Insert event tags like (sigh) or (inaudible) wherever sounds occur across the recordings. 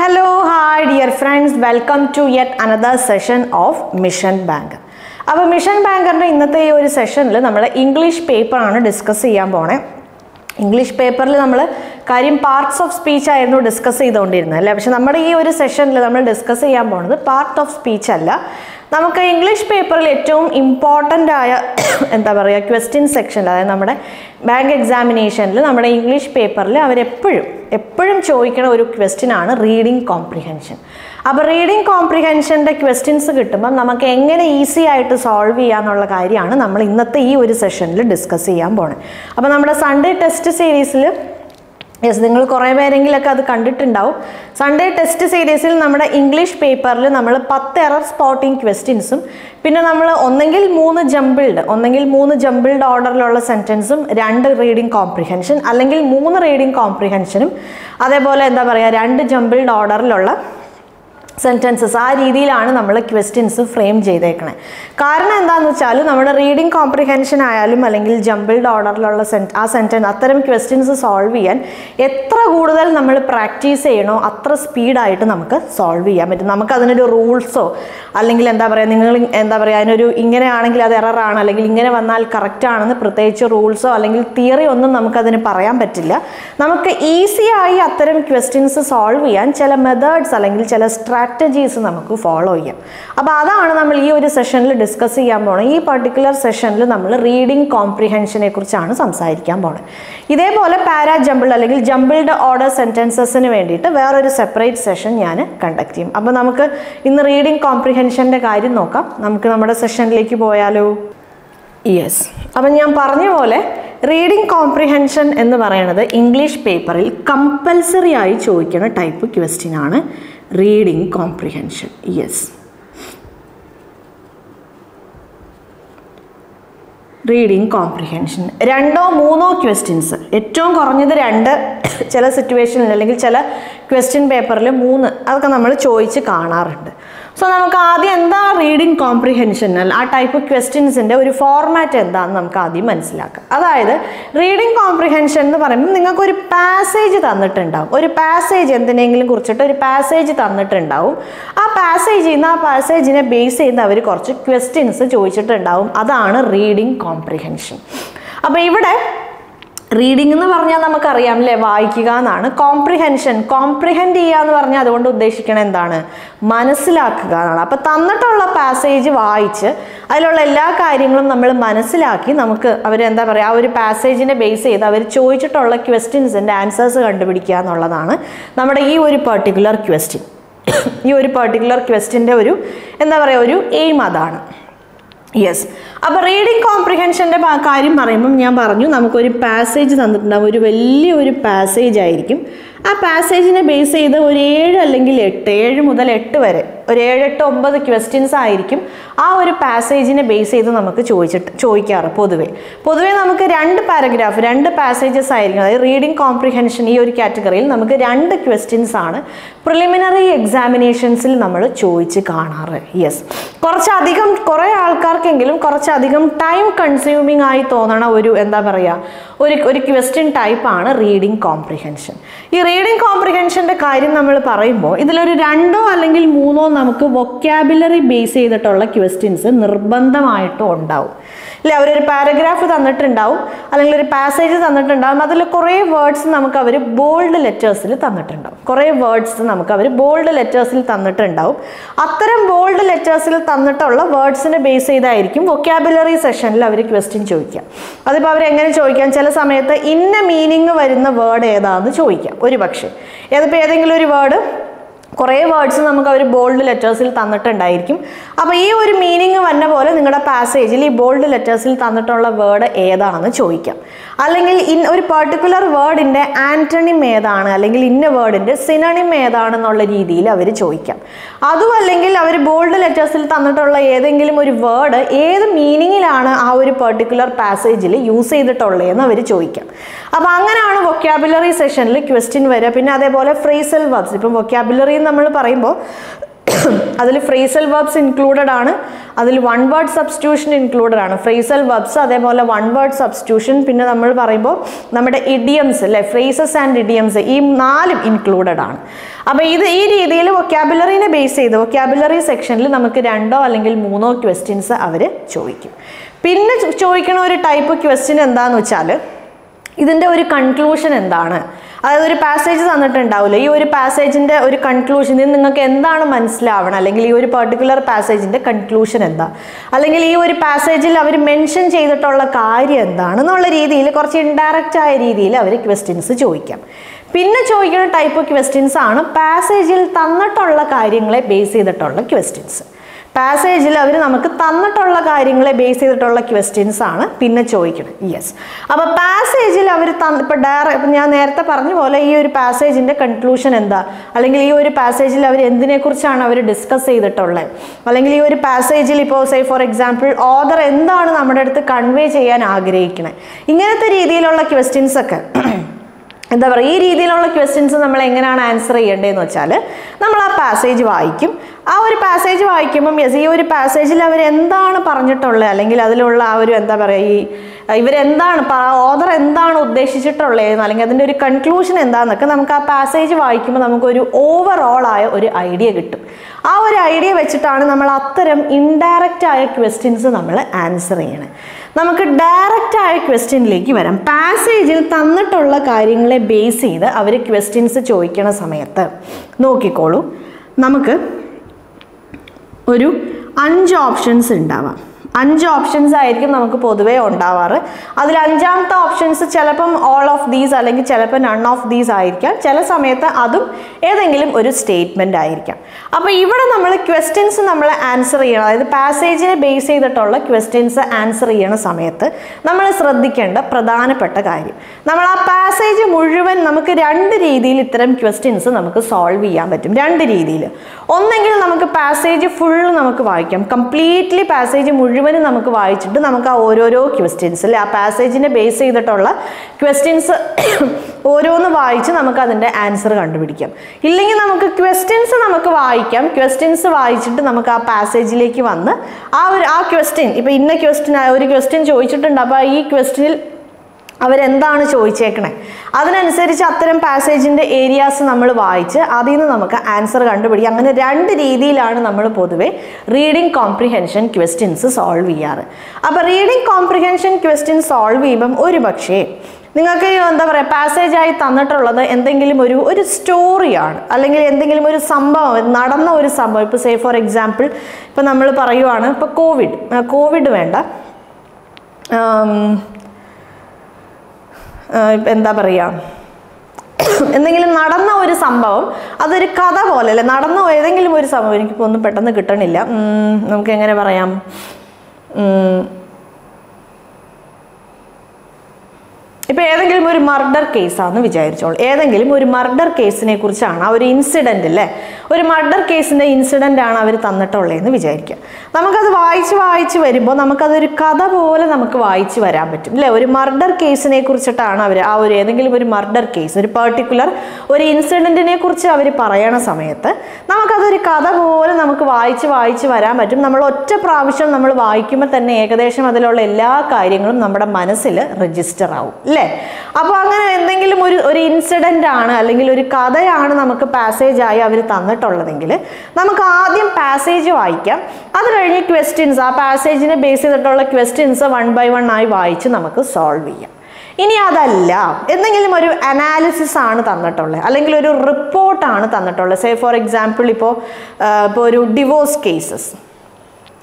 Hello hi dear friends welcome to yet another session of mission bank അപ്പോൾ mission ബാങ്കറിന്റെ ഇന്നത്തെ ഈ ഒരു സെഷനിൽ നമ്മൾ ഇംഗ്ലീഷ് പേപ്പറാണ് ഡിസ്കസ് ചെയ്യാൻ പോണേ. ഇംഗ്ലീഷ് പേപ്പറിൽ നമ്മൾ കാര്യം പാർട്സ് ഓഫ് സ്പീച്ച് ആയിരുന്നു ഡിസ്കസ് ചെയ്തുകൊണ്ടിരുന്നത് അല്ലേ? പക്ഷെ നമ്മുടെ ഈ ഒരു സെഷനിൽ നമ്മൾ ഡിസ്കസ് ചെയ്യാൻ പോണത് പാർട്ട് ഓഫ് സ്പീച്ച് അല്ല. നമുക്ക് ഇംഗ്ലീഷ് പേപ്പറിൽ ഏറ്റവും ഇമ്പോർട്ടന്റ് ആയ (coughs) എന്താ പറയുക ക്വസ്റ്റ്യൻ സെക്ഷനിൽ അതായത് നമ്മുടെ ബാങ്ക് എക്സാമിനേഷനിൽ നമ്മുടെ ഇംഗ്ലീഷ് പേപ്പറിൽ അവരെപ്പോഴും എപ്പോഴും ചോദിക്കുന്ന ഒരു ക്വസ്റ്റ്യൻ ആണ് റീഡിംഗ് കോംപ്രിഹെൻഷൻ അപ്പോൾ റീഡിങ് കോംപ്രിഹെൻഷന്റെ ക്വസ്റ്റ്യൻസ് കിട്ടുമ്പം നമുക്ക് എങ്ങനെ ഈസി ആയിട്ട് സോൾവ് ചെയ്യാന്നുള്ള കാര്യമാണ് നമ്മൾ ഇന്നത്തെ ഈ ഒരു സെഷനിൽ ഡിസ്കസ് ചെയ്യാൻ പോണത് അപ്പോൾ നമ്മുടെ സൺഡേ ടെസ്റ്റ് സീരീസിൽ യെസ് നിങ്ങൾ കുറേ പേരെങ്കിലൊക്കെ അത് കണ്ടിട്ടുണ്ടാവും. സൺഡേ ടെസ്റ്റ് സീരീസിൽ നമ്മുടെ ഇംഗ്ലീഷ് പേപ്പറിൽ നമ്മൾ പത്ത് എറർ സ്പോട്ടിംഗ് ക്വസ്റ്റ്യൻസും പിന്നെ നമ്മൾ ഒന്നെങ്കിൽ മൂന്ന് ജമ്പിൾഡ് ഒന്നെങ്കിൽ മൂന്ന് ജമ്പിൾഡ് ഓർഡറിലുള്ള സെന്റൻസും രണ്ട് റീഡിംഗ് കോംപ്രിഹെൻഷൻ അല്ലെങ്കിൽ മൂന്ന് റീഡിംഗ് കോംപ്രിഹെൻഷനും അതേപോലെ എന്താ പറയുക രണ്ട് ജമ്പിൾഡ് ഓർഡറിലുള്ള സെന്റൻസസ് ആ രീതിയിലാണ് നമ്മൾ ക്വസ്റ്റ്യൻസ് ഫ്രെയിം ചെയ്തേക്കണേ. കാരണം എന്താണെന്ന് വെച്ചാൽ നമ്മുടെ റീഡിംഗ് കോംപ്രിഹെൻഷൻ ആയാലും അല്ലെങ്കിൽ ജമ്പിൾഡ് ഓർഡറിലുള്ള സെൻ ആ സെന്റൻസ് അത്തരം ക്വസ്റ്റ്യൻസ് സോൾവ് ചെയ്യാൻ എത്ര കൂടുതൽ നമ്മൾ പ്രാക്ടീസ് ചെയ്യണോ അത്ര സ്പീഡായിട്ട് നമുക്ക് സോൾവ് ചെയ്യാൻ പറ്റും. നമുക്ക് അതിനൊരു റൂൾസോ അല്ലെങ്കിൽ എന്താ പറയുക നിങ്ങൾ എന്താ പറയുക അതിനൊരു ഇങ്ങനെയാണെങ്കിൽ അത് എററാണ് അല്ലെങ്കിൽ ഇങ്ങനെ വന്നാൽ കറക്റ്റാണെന്ന് പ്രത്യേകിച്ച് റൂൾസോ അല്ലെങ്കിൽ തിയറി ഒന്നും നമുക്കതിന് പറയാൻ പറ്റില്ല. നമുക്ക് ഈസിയായി അത്തരം ക്വസ്റ്റ്യൻസ് സോൾവ് ചെയ്യാൻ ചില മെത്തേഡ്സ് അല്ലെങ്കിൽ ചില സ്ട്രാറ്റജീസ് നമുക്ക് ഫോളോ ചെയ്യാം. അപ്പോൾ അതാണ് നമ്മൾ ഈ ഒരു സെഷനിൽ ഡിസ്കസ് ചെയ്യാൻ പോണത് ഈ പർട്ടിക്കുലർ സെഷനിൽ നമ്മൾ റീഡിംഗ് കോംപ്രിഹെൻഷനെ കുറിച്ചാണ് സംസാരിക്കാൻ പോണത് ഇതേപോലെ പാരാ ജമ്പിൾ അല്ലെങ്കിൽ ജമ്പിൾഡ് ഓർഡർ സെന്റൻസസിന് വേണ്ടിയിട്ട് വേറൊരു സെപ്പറേറ്റ് സെഷൻ ഞാൻ കണ്ടക്ട് ചെയ്യും. അപ്പോൾ നമുക്ക് ഇന്ന് റീഡിംഗ് കോംപ്രിഹെൻഷന്റെ കാര്യം നോക്കാം. നമുക്ക് നമ്മുടെ സെഷനിലേക്ക് പോയാലോ? യെസ് അപ്പം ഞാൻ പറഞ്ഞ പോലെ റീഡിംഗ് കോംപ്രിഹെൻഷൻ എന്ന് പറയുന്നത് ഇംഗ്ലീഷ് പേപ്പറിൽ കമ്പൽസറി ആയി ചോദിക്കുന്ന ടൈപ്പ് ക്വസ്റ്റ്യൻ ആണ്. Reading comprehension yes reading comprehension രണ്ടോ മൂന്നോ ക്വസ്റ്റ്യൻസ് ഏറ്റവും കുറഞ്ഞത് രണ്ട് ചില സിറ്റുവേഷനിൽ അല്ലെങ്കിൽ ചില ക്വസ്റ്റ്യൻ പേപ്പറിൽ മൂന്ന് അതൊക്കെ നമ്മൾ ചോദിച്ച് കാണാറുണ്ട്. സോ നമുക്ക് ആദ്യം എന്താ റീഡിംഗ് കോംപ്രിഹെൻഷൻ ആ ടൈപ്പ് ക്വസ്റ്റ്യൻസിന്റെ ഒരു ഫോർമാറ്റ് എന്താണെന്ന് നമുക്ക് ആദ്യം മനസ്സിലാക്കാം. അതായത് റീഡിംഗ് കോംപ്രിഹെൻഷൻ എന്ന് പറയുമ്പോൾ നിങ്ങൾക്ക് ഒരു പാസേജ് തന്നിട്ടുണ്ടാവും. ഒരു പാസേജ് എന്തിനെങ്കിലും കുറിച്ചിട്ട് ഒരു പാസേജ് തന്നിട്ടുണ്ടാവും. ആ പാസേജിൽ നിന്ന് ആ പാസേജിനെ ബേസ് ചെയ്യുന്ന അവർ കുറച്ച് ക്വസ്റ്റ്യൻസ് ചോദിച്ചിട്ടുണ്ടാവും. അതാണ് റീഡിംഗ് കോംപ്രിഹെൻഷൻ അപ്പോൾ ഇവിടെ റീഡിംഗ് എന്ന് പറഞ്ഞാൽ നമുക്കറിയാം അല്ലേ വായിക്കുക എന്നാണ്. കോംപ്രിഹെൻഷൻ കോംപ്രിഹെൻഡ് ചെയ്യുക എന്ന് പറഞ്ഞാൽ അതുകൊണ്ട് ഉദ്ദേശിക്കണത് എന്താണ്? മനസ്സിലാക്കുക എന്നാണ്. അപ്പോൾ തന്നിട്ടുള്ള പാസേജ് വായിച്ച് അതിലുള്ള എല്ലാ കാര്യങ്ങളും നമ്മൾ മനസ്സിലാക്കി നമുക്ക് അവർ എന്താ പറയുക ആ ഒരു പാസേജിനെ ബേസ് ചെയ്ത് അവർ ചോദിച്ചിട്ടുള്ള ക്വസ്റ്റ്യൻസിന്റെ ആൻസേഴ്സ് കണ്ടുപിടിക്കുക എന്നുള്ളതാണ് നമ്മുടെ ഈ ഒരു പെർട്ടിക്കുലർ ക്വസ്റ്റ്യൻ ഈ ഒരു പെർട്ടിക്കുലർ ക്വസ്റ്റ്യന്റെ ഒരു എന്താ പറയുക ഒരു എയിം അതാണ്. യെസ് അപ്പോൾ റീഡിങ് കോംപ്രിഹെൻഷന്റെ കാര്യം പറയുമ്പം ഞാൻ പറഞ്ഞു നമുക്കൊരു പാസേജ് തന്നിട്ടുണ്ടാവും. ഒരു വലിയ ഒരു പാസേജ് ആയിരിക്കും. ആ പാസേജിനെ ബേസ് ചെയ്ത് ഒരു ഏഴ് അല്ലെങ്കിൽ എട്ട് ഏഴ് മുതൽ എട്ട് വരെ ഒരു ഏഴെട്ട് ഒമ്പത് ക്വസ്റ്റ്യൻസ് ആയിരിക്കും ആ ഒരു പാസേജിനെ ബേസ് ചെയ്ത് നമുക്ക് ചോദിച്ചിട്ട് ചോദിക്കാറ് പൊതുവെ. പൊതുവേ നമുക്ക് രണ്ട് പാരഗ്രാഫ് രണ്ട് പാസേജസ് ആയിരിക്കും. അതായത് റീഡിംഗ് കോംപ്രിഹെൻഷൻ ഈ ഒരു കാറ്റഗറിയിൽ നമുക്ക് രണ്ട് ക്വസ്റ്റ്യൻസ് ആണ് പ്രിലിമിനറി എക്സാമിനേഷൻസിൽ നമ്മൾ ചോദിച്ച് കാണാറ്. യെസ് കുറച്ചധികം കുറേ ആൾക്കാർക്കെങ്കിലും കുറച്ചധികം ടൈം കൺസ്യൂമിംഗ് ആയി തോന്നണ ഒരു എന്താ പറയുക ഒരു ഒരു ക്വസ്റ്റ്യൻ ടൈപ്പാണ് റീഡിംഗ് കോംപ്രിഹെൻഷൻ ഈ റീഡിംഗ് കോംപ്രിഹെൻഷന്റെ കാര്യം നമ്മൾ പറയുമ്പോൾ ഇതിലൊരു രണ്ടോ അല്ലെങ്കിൽ മൂന്നോ നമുക്ക് വൊക്കാബുലറി ബേസ് ചെയ്തിട്ടുള്ള ക്വസ്റ്റ്യൻസ് നിർബന്ധമായിട്ടും ഉണ്ടാവും. ഇല്ല അവരൊരു പാരഗ്രാഫ് തന്നിട്ടുണ്ടാവും അല്ലെങ്കിൽ ഒരു പാസേജ് തന്നിട്ടുണ്ടാവും അതിൽ കുറേ വേർഡ്സ് നമുക്ക് അവർ ബോൾഡ് ലെറ്റേഴ്സിൽ തന്നിട്ടുണ്ടാവും. കുറേ വേർഡ്സ് നമുക്ക് അവർ ബോൾഡ് ലെറ്റേഴ്സിൽ തന്നിട്ടുണ്ടാവും. അത്തരം ബോൾഡ് ലെറ്റേഴ്സിൽ തന്നിട്ടുള്ള വേർഡ്സിനെ ബേസ് ചെയ്തായിരിക്കും വൊക്കാബുലറി സെഷനിൽ അവർ ക്വസ്റ്റ്യൻ ചോദിക്കുക. അതിപ്പോൾ അവരെങ്ങനെ ചോദിക്കാം? ചില സമയത്ത് ഇന്ന മീനിങ് വരുന്ന വേർഡ് ഏതാണെന്ന് ചോദിക്കാം. ഒരു പക്ഷേ ഏതിപ്പോൾ ഏതെങ്കിലും ഒരു വേർഡ് കുറേ വേർഡ്സ് നമുക്ക് അവർ ബോൾഡ് ലെറ്റേഴ്സിൽ തന്നിട്ടുണ്ടായിരിക്കും. അപ്പോൾ ഈ ഒരു മീനിങ് വന്ന പോലെ നിങ്ങളുടെ പാസേജിൽ ഈ ബോൾഡ് ലെറ്റേഴ്സിൽ തന്നിട്ടുള്ള വേർഡ് ഏതാണെന്ന് ചോദിക്കാം. അല്ലെങ്കിൽ ഇൻ ഒരു പെർട്ടിക്കുലർ വേർഡിന്റെ ആന്റണിം ഏതാണ്? അല്ലെങ്കിൽ ഇന്ന വേർഡിന്റെ സിനണിം ഏതാണെന്നുള്ള രീതിയിൽ അവർ ചോദിക്കാം. അതും അല്ലെങ്കിൽ അവർ ബോൾഡ് ലെറ്റേഴ്സിൽ തന്നിട്ടുള്ള ഏതെങ്കിലും ഒരു വേർഡ് ഏത് മീനിങ്ങിലാണ് ആ ഒരു പെർട്ടിക്കുലർ പാസേജിൽ യൂസ് ചെയ്തിട്ടുള്ളതെന്ന് അവർ ചോദിക്കാം. അപ്പോൾ അങ്ങനെയാണ് വൊക്കാബുലറി സെഷനിൽ ക്വസ്റ്റ്യൻ വരിക. പിന്നെ അതേപോലെ ഫ്രേസൽ വർബ്സ് ഇപ്പം വൊക്കാബുലറി നമ്മൾ പറയുമ്പോൾ (clears throat) അതിൽ ഫ്രേസൽ വർബ്സ് ഇൻക്ലൂഡഡ് ആണ്. അതിൽ വൺ വേർഡ് സബ്സ്റ്റിറ്റ്യൂഷൻ ഇൻക്ലൂഡഡ് ആണ്. ഫ്രേസൽ വർബ്സ് അതേപോലെ വൺ വേർഡ് സബ്സ്റ്റിറ്റ്യൂഷൻ പിന്നെ നമ്മൾ പറയുമ്പോൾ നമ്മുടെ ഇഡിയംസ് അല്ലേ? ഫ്രേസസ് ആൻഡ് ഇഡിയംസ് ഈ നാലും ഇൻക്ലൂഡഡ് ആണ്. അപ്പോൾ ഇത് ഈ രീതിയിൽ വൊക്കാബുലറിനെ ബേസ് ചെയ്ത് വൊക്കാബുലറി സെക്ഷനിൽ നമുക്ക് രണ്ടോ അല്ലെങ്കിൽ മൂന്നോ ക്വസ്റ്റ്യൻസ് അവർ ചോദിക്കും. പിന്നെ ചോദിക്കണ ഒരു ടൈപ്പ് ക്വസ്റ്റ്യൻ എന്താണെന്ന് വെച്ചാൽ ഇതിന്റെ ഒരു കൺക്ലൂഷൻ എന്താണ്? അതായത് ഒരു പാസേജ് തന്നിട്ടുണ്ടാവില്ല? ഈ ഒരു പാസേജിന്റെ ഒരു കൺക്ലൂഷൻ ഇത് നിങ്ങൾക്ക് എന്താണ് മനസ്സിലാവണം? അല്ലെങ്കിൽ ഈ ഒരു പെർട്ടിക്കുലർ പാസേജിന്റെ കൺക്ലൂഷൻ എന്താ? അല്ലെങ്കിൽ ഈ ഒരു പാസേജിൽ അവർ മെൻഷൻ ചെയ്തിട്ടുള്ള കാര്യം എന്താണ് എന്നുള്ള രീതിയിൽ കുറച്ച് ഇൻഡയറക്റ്റ് ആയ രീതിയിൽ അവർ ക്വസ്റ്റ്യൻസ് ചോദിക്കാം. പിന്നെ ചോദിക്കുന്ന ടൈപ്പ് ഓഫ് ക്വസ്റ്റ്യൻസ് ആണ് പാസേജിൽ തന്നിട്ടുള്ള കാര്യങ്ങളെ ബേസ് ചെയ്തിട്ടുള്ള ക്വസ്റ്റ്യൻസ് പാസേജിൽ അവർ നമുക്ക് തന്നിട്ടുള്ള കാര്യങ്ങളെ ബേസ് ചെയ്തിട്ടുള്ള ക്വസ്റ്റ്യൻസ് ആണ്. പിന്നെ ചോദിക്കുന്നത്. യെസ് അപ്പോൾ പാസേജിൽ അവർ തന്ന ഇപ്പോൾ ഡയറ ഞാൻ നേരത്തെ പറഞ്ഞ പോലെ ഈ ഒരു പാസേജിന്റെ കൺക്ലൂഷൻ എന്താ? അല്ലെങ്കിൽ ഈ ഒരു പാസേജിൽ അവർ എന്തിനെക്കുറിച്ചാണ് അവർ ഡിസ്കസ് ചെയ്തിട്ടുള്ളത്? അല്ലെങ്കിൽ ഈ ഒരു പാസേജിൽ ഇപ്പോൾ സേ ഫോർ എക്സാമ്പിൾ ഓദർ എന്താണ് നമ്മുടെ അടുത്ത് കൺവേ ചെയ്യാൻ ആഗ്രഹിക്കുന്നത് ഇങ്ങനത്തെ രീതിയിലുള്ള ക്വസ്റ്റ്യൻസ് ഒക്കെ എന്താ പറയുക ഈ രീതിയിലുള്ള ക്വസ്റ്റ്യൻസ് നമ്മൾ എങ്ങനെയാണ് ആൻസർ ചെയ്യേണ്ടതെന്ന് വെച്ചാൽ നമ്മൾ ആ പാസേജ് വായിക്കും. ആ ഒരു പാസേജ് വായിക്കുമ്പം യെസ് ഈ ഒരു പാസേജിൽ അവർ എന്താണ് പറഞ്ഞിട്ടുള്ളത് അല്ലെങ്കിൽ അതിലുള്ള ആ ഒരു എന്താ പറയുക ഈ ഇവരെന്താണ് ഓദർ എന്താണ് ഉദ്ദേശിച്ചിട്ടുള്ളതെന്ന് അല്ലെങ്കിൽ അതിന്റെ ഒരു കൺക്ലൂഷൻ എന്താണെന്നൊക്കെ നമുക്ക് ആ പാസേജ് വായിക്കുമ്പോൾ നമുക്കൊരു ഓവറോൾ ആയ ഒരു ഐഡിയ കിട്ടും. ആ ഒരു ഐഡിയ വെച്ചിട്ടാണ് നമ്മൾ അത്തരം ഇൻഡയറക്റ്റ് ആയ ക്വസ്റ്റ്യൻസ് നമ്മൾ ആൻസർ ചെയ്യണത് നമുക്ക് ഡയറക്റ്റ് ആയ ക്വസ്റ്റ്യനിലേക്ക് വരാം. പാസേജിൽ തന്നിട്ടുള്ള കാര്യങ്ങളെ ബേസ് ചെയ്ത് അവർ ക്വസ്റ്റ്യൻസ് ചോദിക്കണ സമയത്ത് നോക്കിക്കോളൂ. നമുക്ക് ഒരു അഞ്ച് ഓപ്ഷൻസ് ഉണ്ടാവാം. അഞ്ച് ഓപ്ഷൻസ് ആയിരിക്കും നമുക്ക് പൊതുവേ ഉണ്ടാവാറ്. അതിൽ അഞ്ചാമത്തെ ഓപ്ഷൻസ് ചിലപ്പം ഓൾ ഓഫ് ദീസ് അല്ലെങ്കിൽ ചിലപ്പോൾ നൺ ഓഫ് ദീസ് ആയിരിക്കാം. ചില സമയത്ത് അതും ഏതെങ്കിലും ഒരു സ്റ്റേറ്റ്മെന്റ് ആയിരിക്കാം. അപ്പോൾ ഇവിടെ നമ്മൾ ക്വസ്റ്റ്യൻസ് നമ്മൾ ആൻസർ ചെയ്യണം. അതായത് പാസേജിനെ ബേസ് ചെയ്തിട്ടുള്ള ക്വസ്റ്റ്യൻസ് ആൻസർ ചെയ്യണ സമയത്ത് നമ്മൾ ശ്രദ്ധിക്കേണ്ട പ്രധാനപ്പെട്ട കാര്യം. നമ്മൾ ആ പാസേജ് മുഴുവൻ നമുക്ക് രണ്ട് രീതിയിൽ ഇത്തരം ക്വസ്റ്റ്യൻസ് നമുക്ക് സോൾവ് ചെയ്യാൻ പറ്റും. രണ്ട് രീതിയിൽ. ഒന്നെങ്കിൽ നമുക്ക് പാസേജ് ഫുൾ നമുക്ക് വായിക്കാം. കംപ്ലീറ്റ്ലി പാസേജ് മുഴുവനും നമുക്ക് വായിച്ചിട്ട് നമുക്ക് ആ ഓരോരോ ക്വസ്റ്റ്യൻസ് അല്ലെ ആ പാസേജിനെ ബേസ് ചെയ്തിട്ടുള്ള ക്വസ്റ്റ്യൻസ് (coughs) ഓരോന്ന് വായിച്ച് നമുക്ക് അതിന്റെ ആൻസർ കണ്ടുപിടിക്കാം. ഇല്ലെങ്കിൽ നമുക്ക് ക്വസ്റ്റ്യൻസ് നമുക്ക് വായിക്കാം. ക്വസ്റ്റ്യൻസ് വായിച്ചിട്ട് നമുക്ക് ആ പാസേജിലേക്ക് വന്ന് ആ ഒരു ആ ക്വസ്റ്റ്യൻ ഇപ്പം ഇന്ന ക്വസ്റ്റ്യൻ ഒരു ക്വസ്റ്റ്യൻ ചോദിച്ചിട്ടുണ്ട്. അപ്പോൾ ഈ ക്വസ്റ്റ്യനിൽ അവരെന്താണ് ചോദിച്ചേക്കണേ? അതിനനുസരിച്ച് അത്തരം പാസേജിന്റെ ഏരിയാസ് നമ്മൾ വായിച്ച് അതിൽ നിന്ന് നമുക്ക് ആൻസർ കണ്ടുപിടിക്കാം. അങ്ങനെ രണ്ട് രീതിയിലാണ് നമ്മൾ പൊതുവെ റീഡിംഗ് കോംപ്രിഹെൻഷൻ ക്വസ്റ്റ്യൻസ് സോൾവ് ചെയ്യാറ്. അപ്പോൾ റീഡിംഗ് കോംപ്രിഹെൻഷൻ ക്വസ്റ്റ്യൻസ് സോൾവ് ചെയ്യുമ്പം ഒരു പക്ഷേ നിങ്ങൾക്ക് എന്താ പറയുക പാസേജായി തന്നിട്ടുള്ളത് എന്തെങ്കിലും ഒരു ഒരു സ്റ്റോറിയാണ് അല്ലെങ്കിൽ എന്തെങ്കിലും ഒരു സംഭവം നടന്ന ഒരു സംഭവം. ഇപ്പോൾ സേ ഫോർ എക്സാമ്പിൾ ഇപ്പോൾ നമ്മൾ പറയുവാണ് ഇപ്പോൾ കോവിഡ് കോവിഡ് വേണ്ട. എന്താ പറയുക എന്തെങ്കിലും നടന്ന ഒരു സംഭവം അതൊരു കഥ പോലെ അല്ലേ? നടന്ന ഏതെങ്കിലും ഒരു സംഭവം എനിക്കിപ്പോൾ ഒന്നും പെട്ടെന്ന് കിട്ടണില്ല. നമുക്ക് എങ്ങനെ പറയാം? ഉം, ഇപ്പൊ ഏതെങ്കിലും ഒരു മർഡർ കേസാന്ന് വിചാരിച്ചോളൂ. ഏതെങ്കിലും ഒരു മർഡർ കേസിനെ കുറിച്ചാണ് ആ ഒരു ഇൻസിഡന്റ് അല്ലേ ഒരു മർഡർ കേസിന്റെ ഇൻസിഡന്റ് ആണ് അവർ തന്നിട്ടുള്ളതെന്ന് വിചാരിക്കുക നമുക്കത് വായിച്ച് വായിച്ച് വരുമ്പോൾ നമുക്കതൊരു കഥ പോലെ നമുക്ക് വായിച്ച് വരാൻ പറ്റും. അല്ലേ ഒരു മർഡർ കേസിനെ കുറിച്ചിട്ടാണ് അവർ ആ ഒരു ഏതെങ്കിലും ഒരു മർഡർ കേസ് ഒരു പെർട്ടിക്കുലർ ഒരു ഇൻസിഡന്റിനെ കുറിച്ച് അവർ പറയണ സമയത്ത് നമുക്കതൊരു കഥ പോലെ നമുക്ക് വായിച്ച് വായിച്ച് വരാൻ പറ്റും. നമ്മൾ ഒറ്റ പ്രാവശ്യം നമ്മൾ വായിക്കുമ്പോൾ തന്നെ ഏകദേശം അതിലുള്ള എല്ലാ കാര്യങ്ങളും നമ്മുടെ മനസ്സിൽ രജിസ്റ്റർ ആവും. അല്ലേ അപ്പോൾ അങ്ങനെ എന്തെങ്കിലും ഒരു ഒരു ഇൻസിഡന്റ് ആണ് അല്ലെങ്കിൽ ഒരു കഥയാണ് നമുക്ക് പാസേജ് ആയി അവർ തന്നിട്ടുള്ളതെങ്കിൽ നമുക്ക് ആദ്യം പാസേജ് വായിക്കാം. അത് കഴിഞ്ഞ് ക്വസ്റ്റ്യൻസ് ആ പാസേജിനെ ബേസ് ചെയ്തിട്ടുള്ള ക്വസ്റ്റ്യൻസ് വൺ ബൈ വൺ ആയി വായിച്ച് നമുക്ക് സോൾവ് ചെയ്യാം. ഇനി അതല്ല എന്തെങ്കിലും ഒരു അനാലിസിസ് ആണ് തന്നിട്ടുള്ളത്. അല്ലെങ്കിൽ ഒരു റിപ്പോർട്ടാണ് തന്നിട്ടുള്ളത്. സേ ഫോർ എക്സാമ്പിൾ ഇപ്പോൾ ഇപ്പോൾ ഒരു ഡിവോഴ്സ് കേസസ്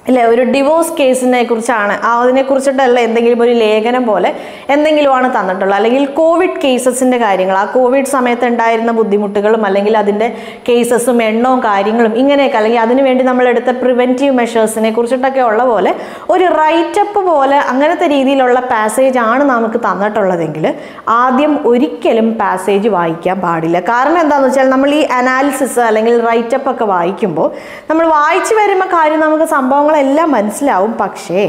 അല്ലേ? ഒരു ഡിവോഴ്സ് കേസിനെ കുറിച്ചാണ്. അതിനെ കുറിച്ചിട്ടല്ല എന്തെങ്കിലും ഒരു ലേഖനം പോലെ എന്തെങ്കിലുമാണ് തന്നിട്ടുള്ളത്. അല്ലെങ്കിൽ കോവിഡ് കേസസിന്റെ കാര്യങ്ങൾ. ആ കോവിഡ് സമയത്ത് ഉണ്ടായിരുന്ന ബുദ്ധിമുട്ടുകളും അല്ലെങ്കിൽ അതിന്റെ കേസസും എണ്ണവും കാര്യങ്ങളും ഇങ്ങനെയൊക്കെ അല്ലെങ്കിൽ അതിനുവേണ്ടി നമ്മൾ എടുത്ത പ്രിവെന്റീവ് മെഷേഴ്സിനെ കുറിച്ചിട്ടൊക്കെ ഉള്ള പോലെ ഒരു റൈറ്റപ്പ് പോലെ അങ്ങനത്തെ രീതിയിലുള്ള പാസേജ് ആണ് നമുക്ക് തന്നിട്ടുള്ളതെങ്കിൽ ആദ്യം ഒരിക്കലും പാസേജ് വായിക്കാൻ പാടില്ല. കാരണം എന്താണെന്ന് വെച്ചാൽ നമ്മൾ ഈ അനാലിസിസ് അല്ലെങ്കിൽ റൈറ്റപ്പ് ഒക്കെ വായിക്കുമ്പോൾ നമ്മൾ വായിച്ചു വരുമ്പോൾ കാര്യം നമുക്ക് സംഭവങ്ങളെല്ലാം മനസ്സിലാവും. പക്ഷേ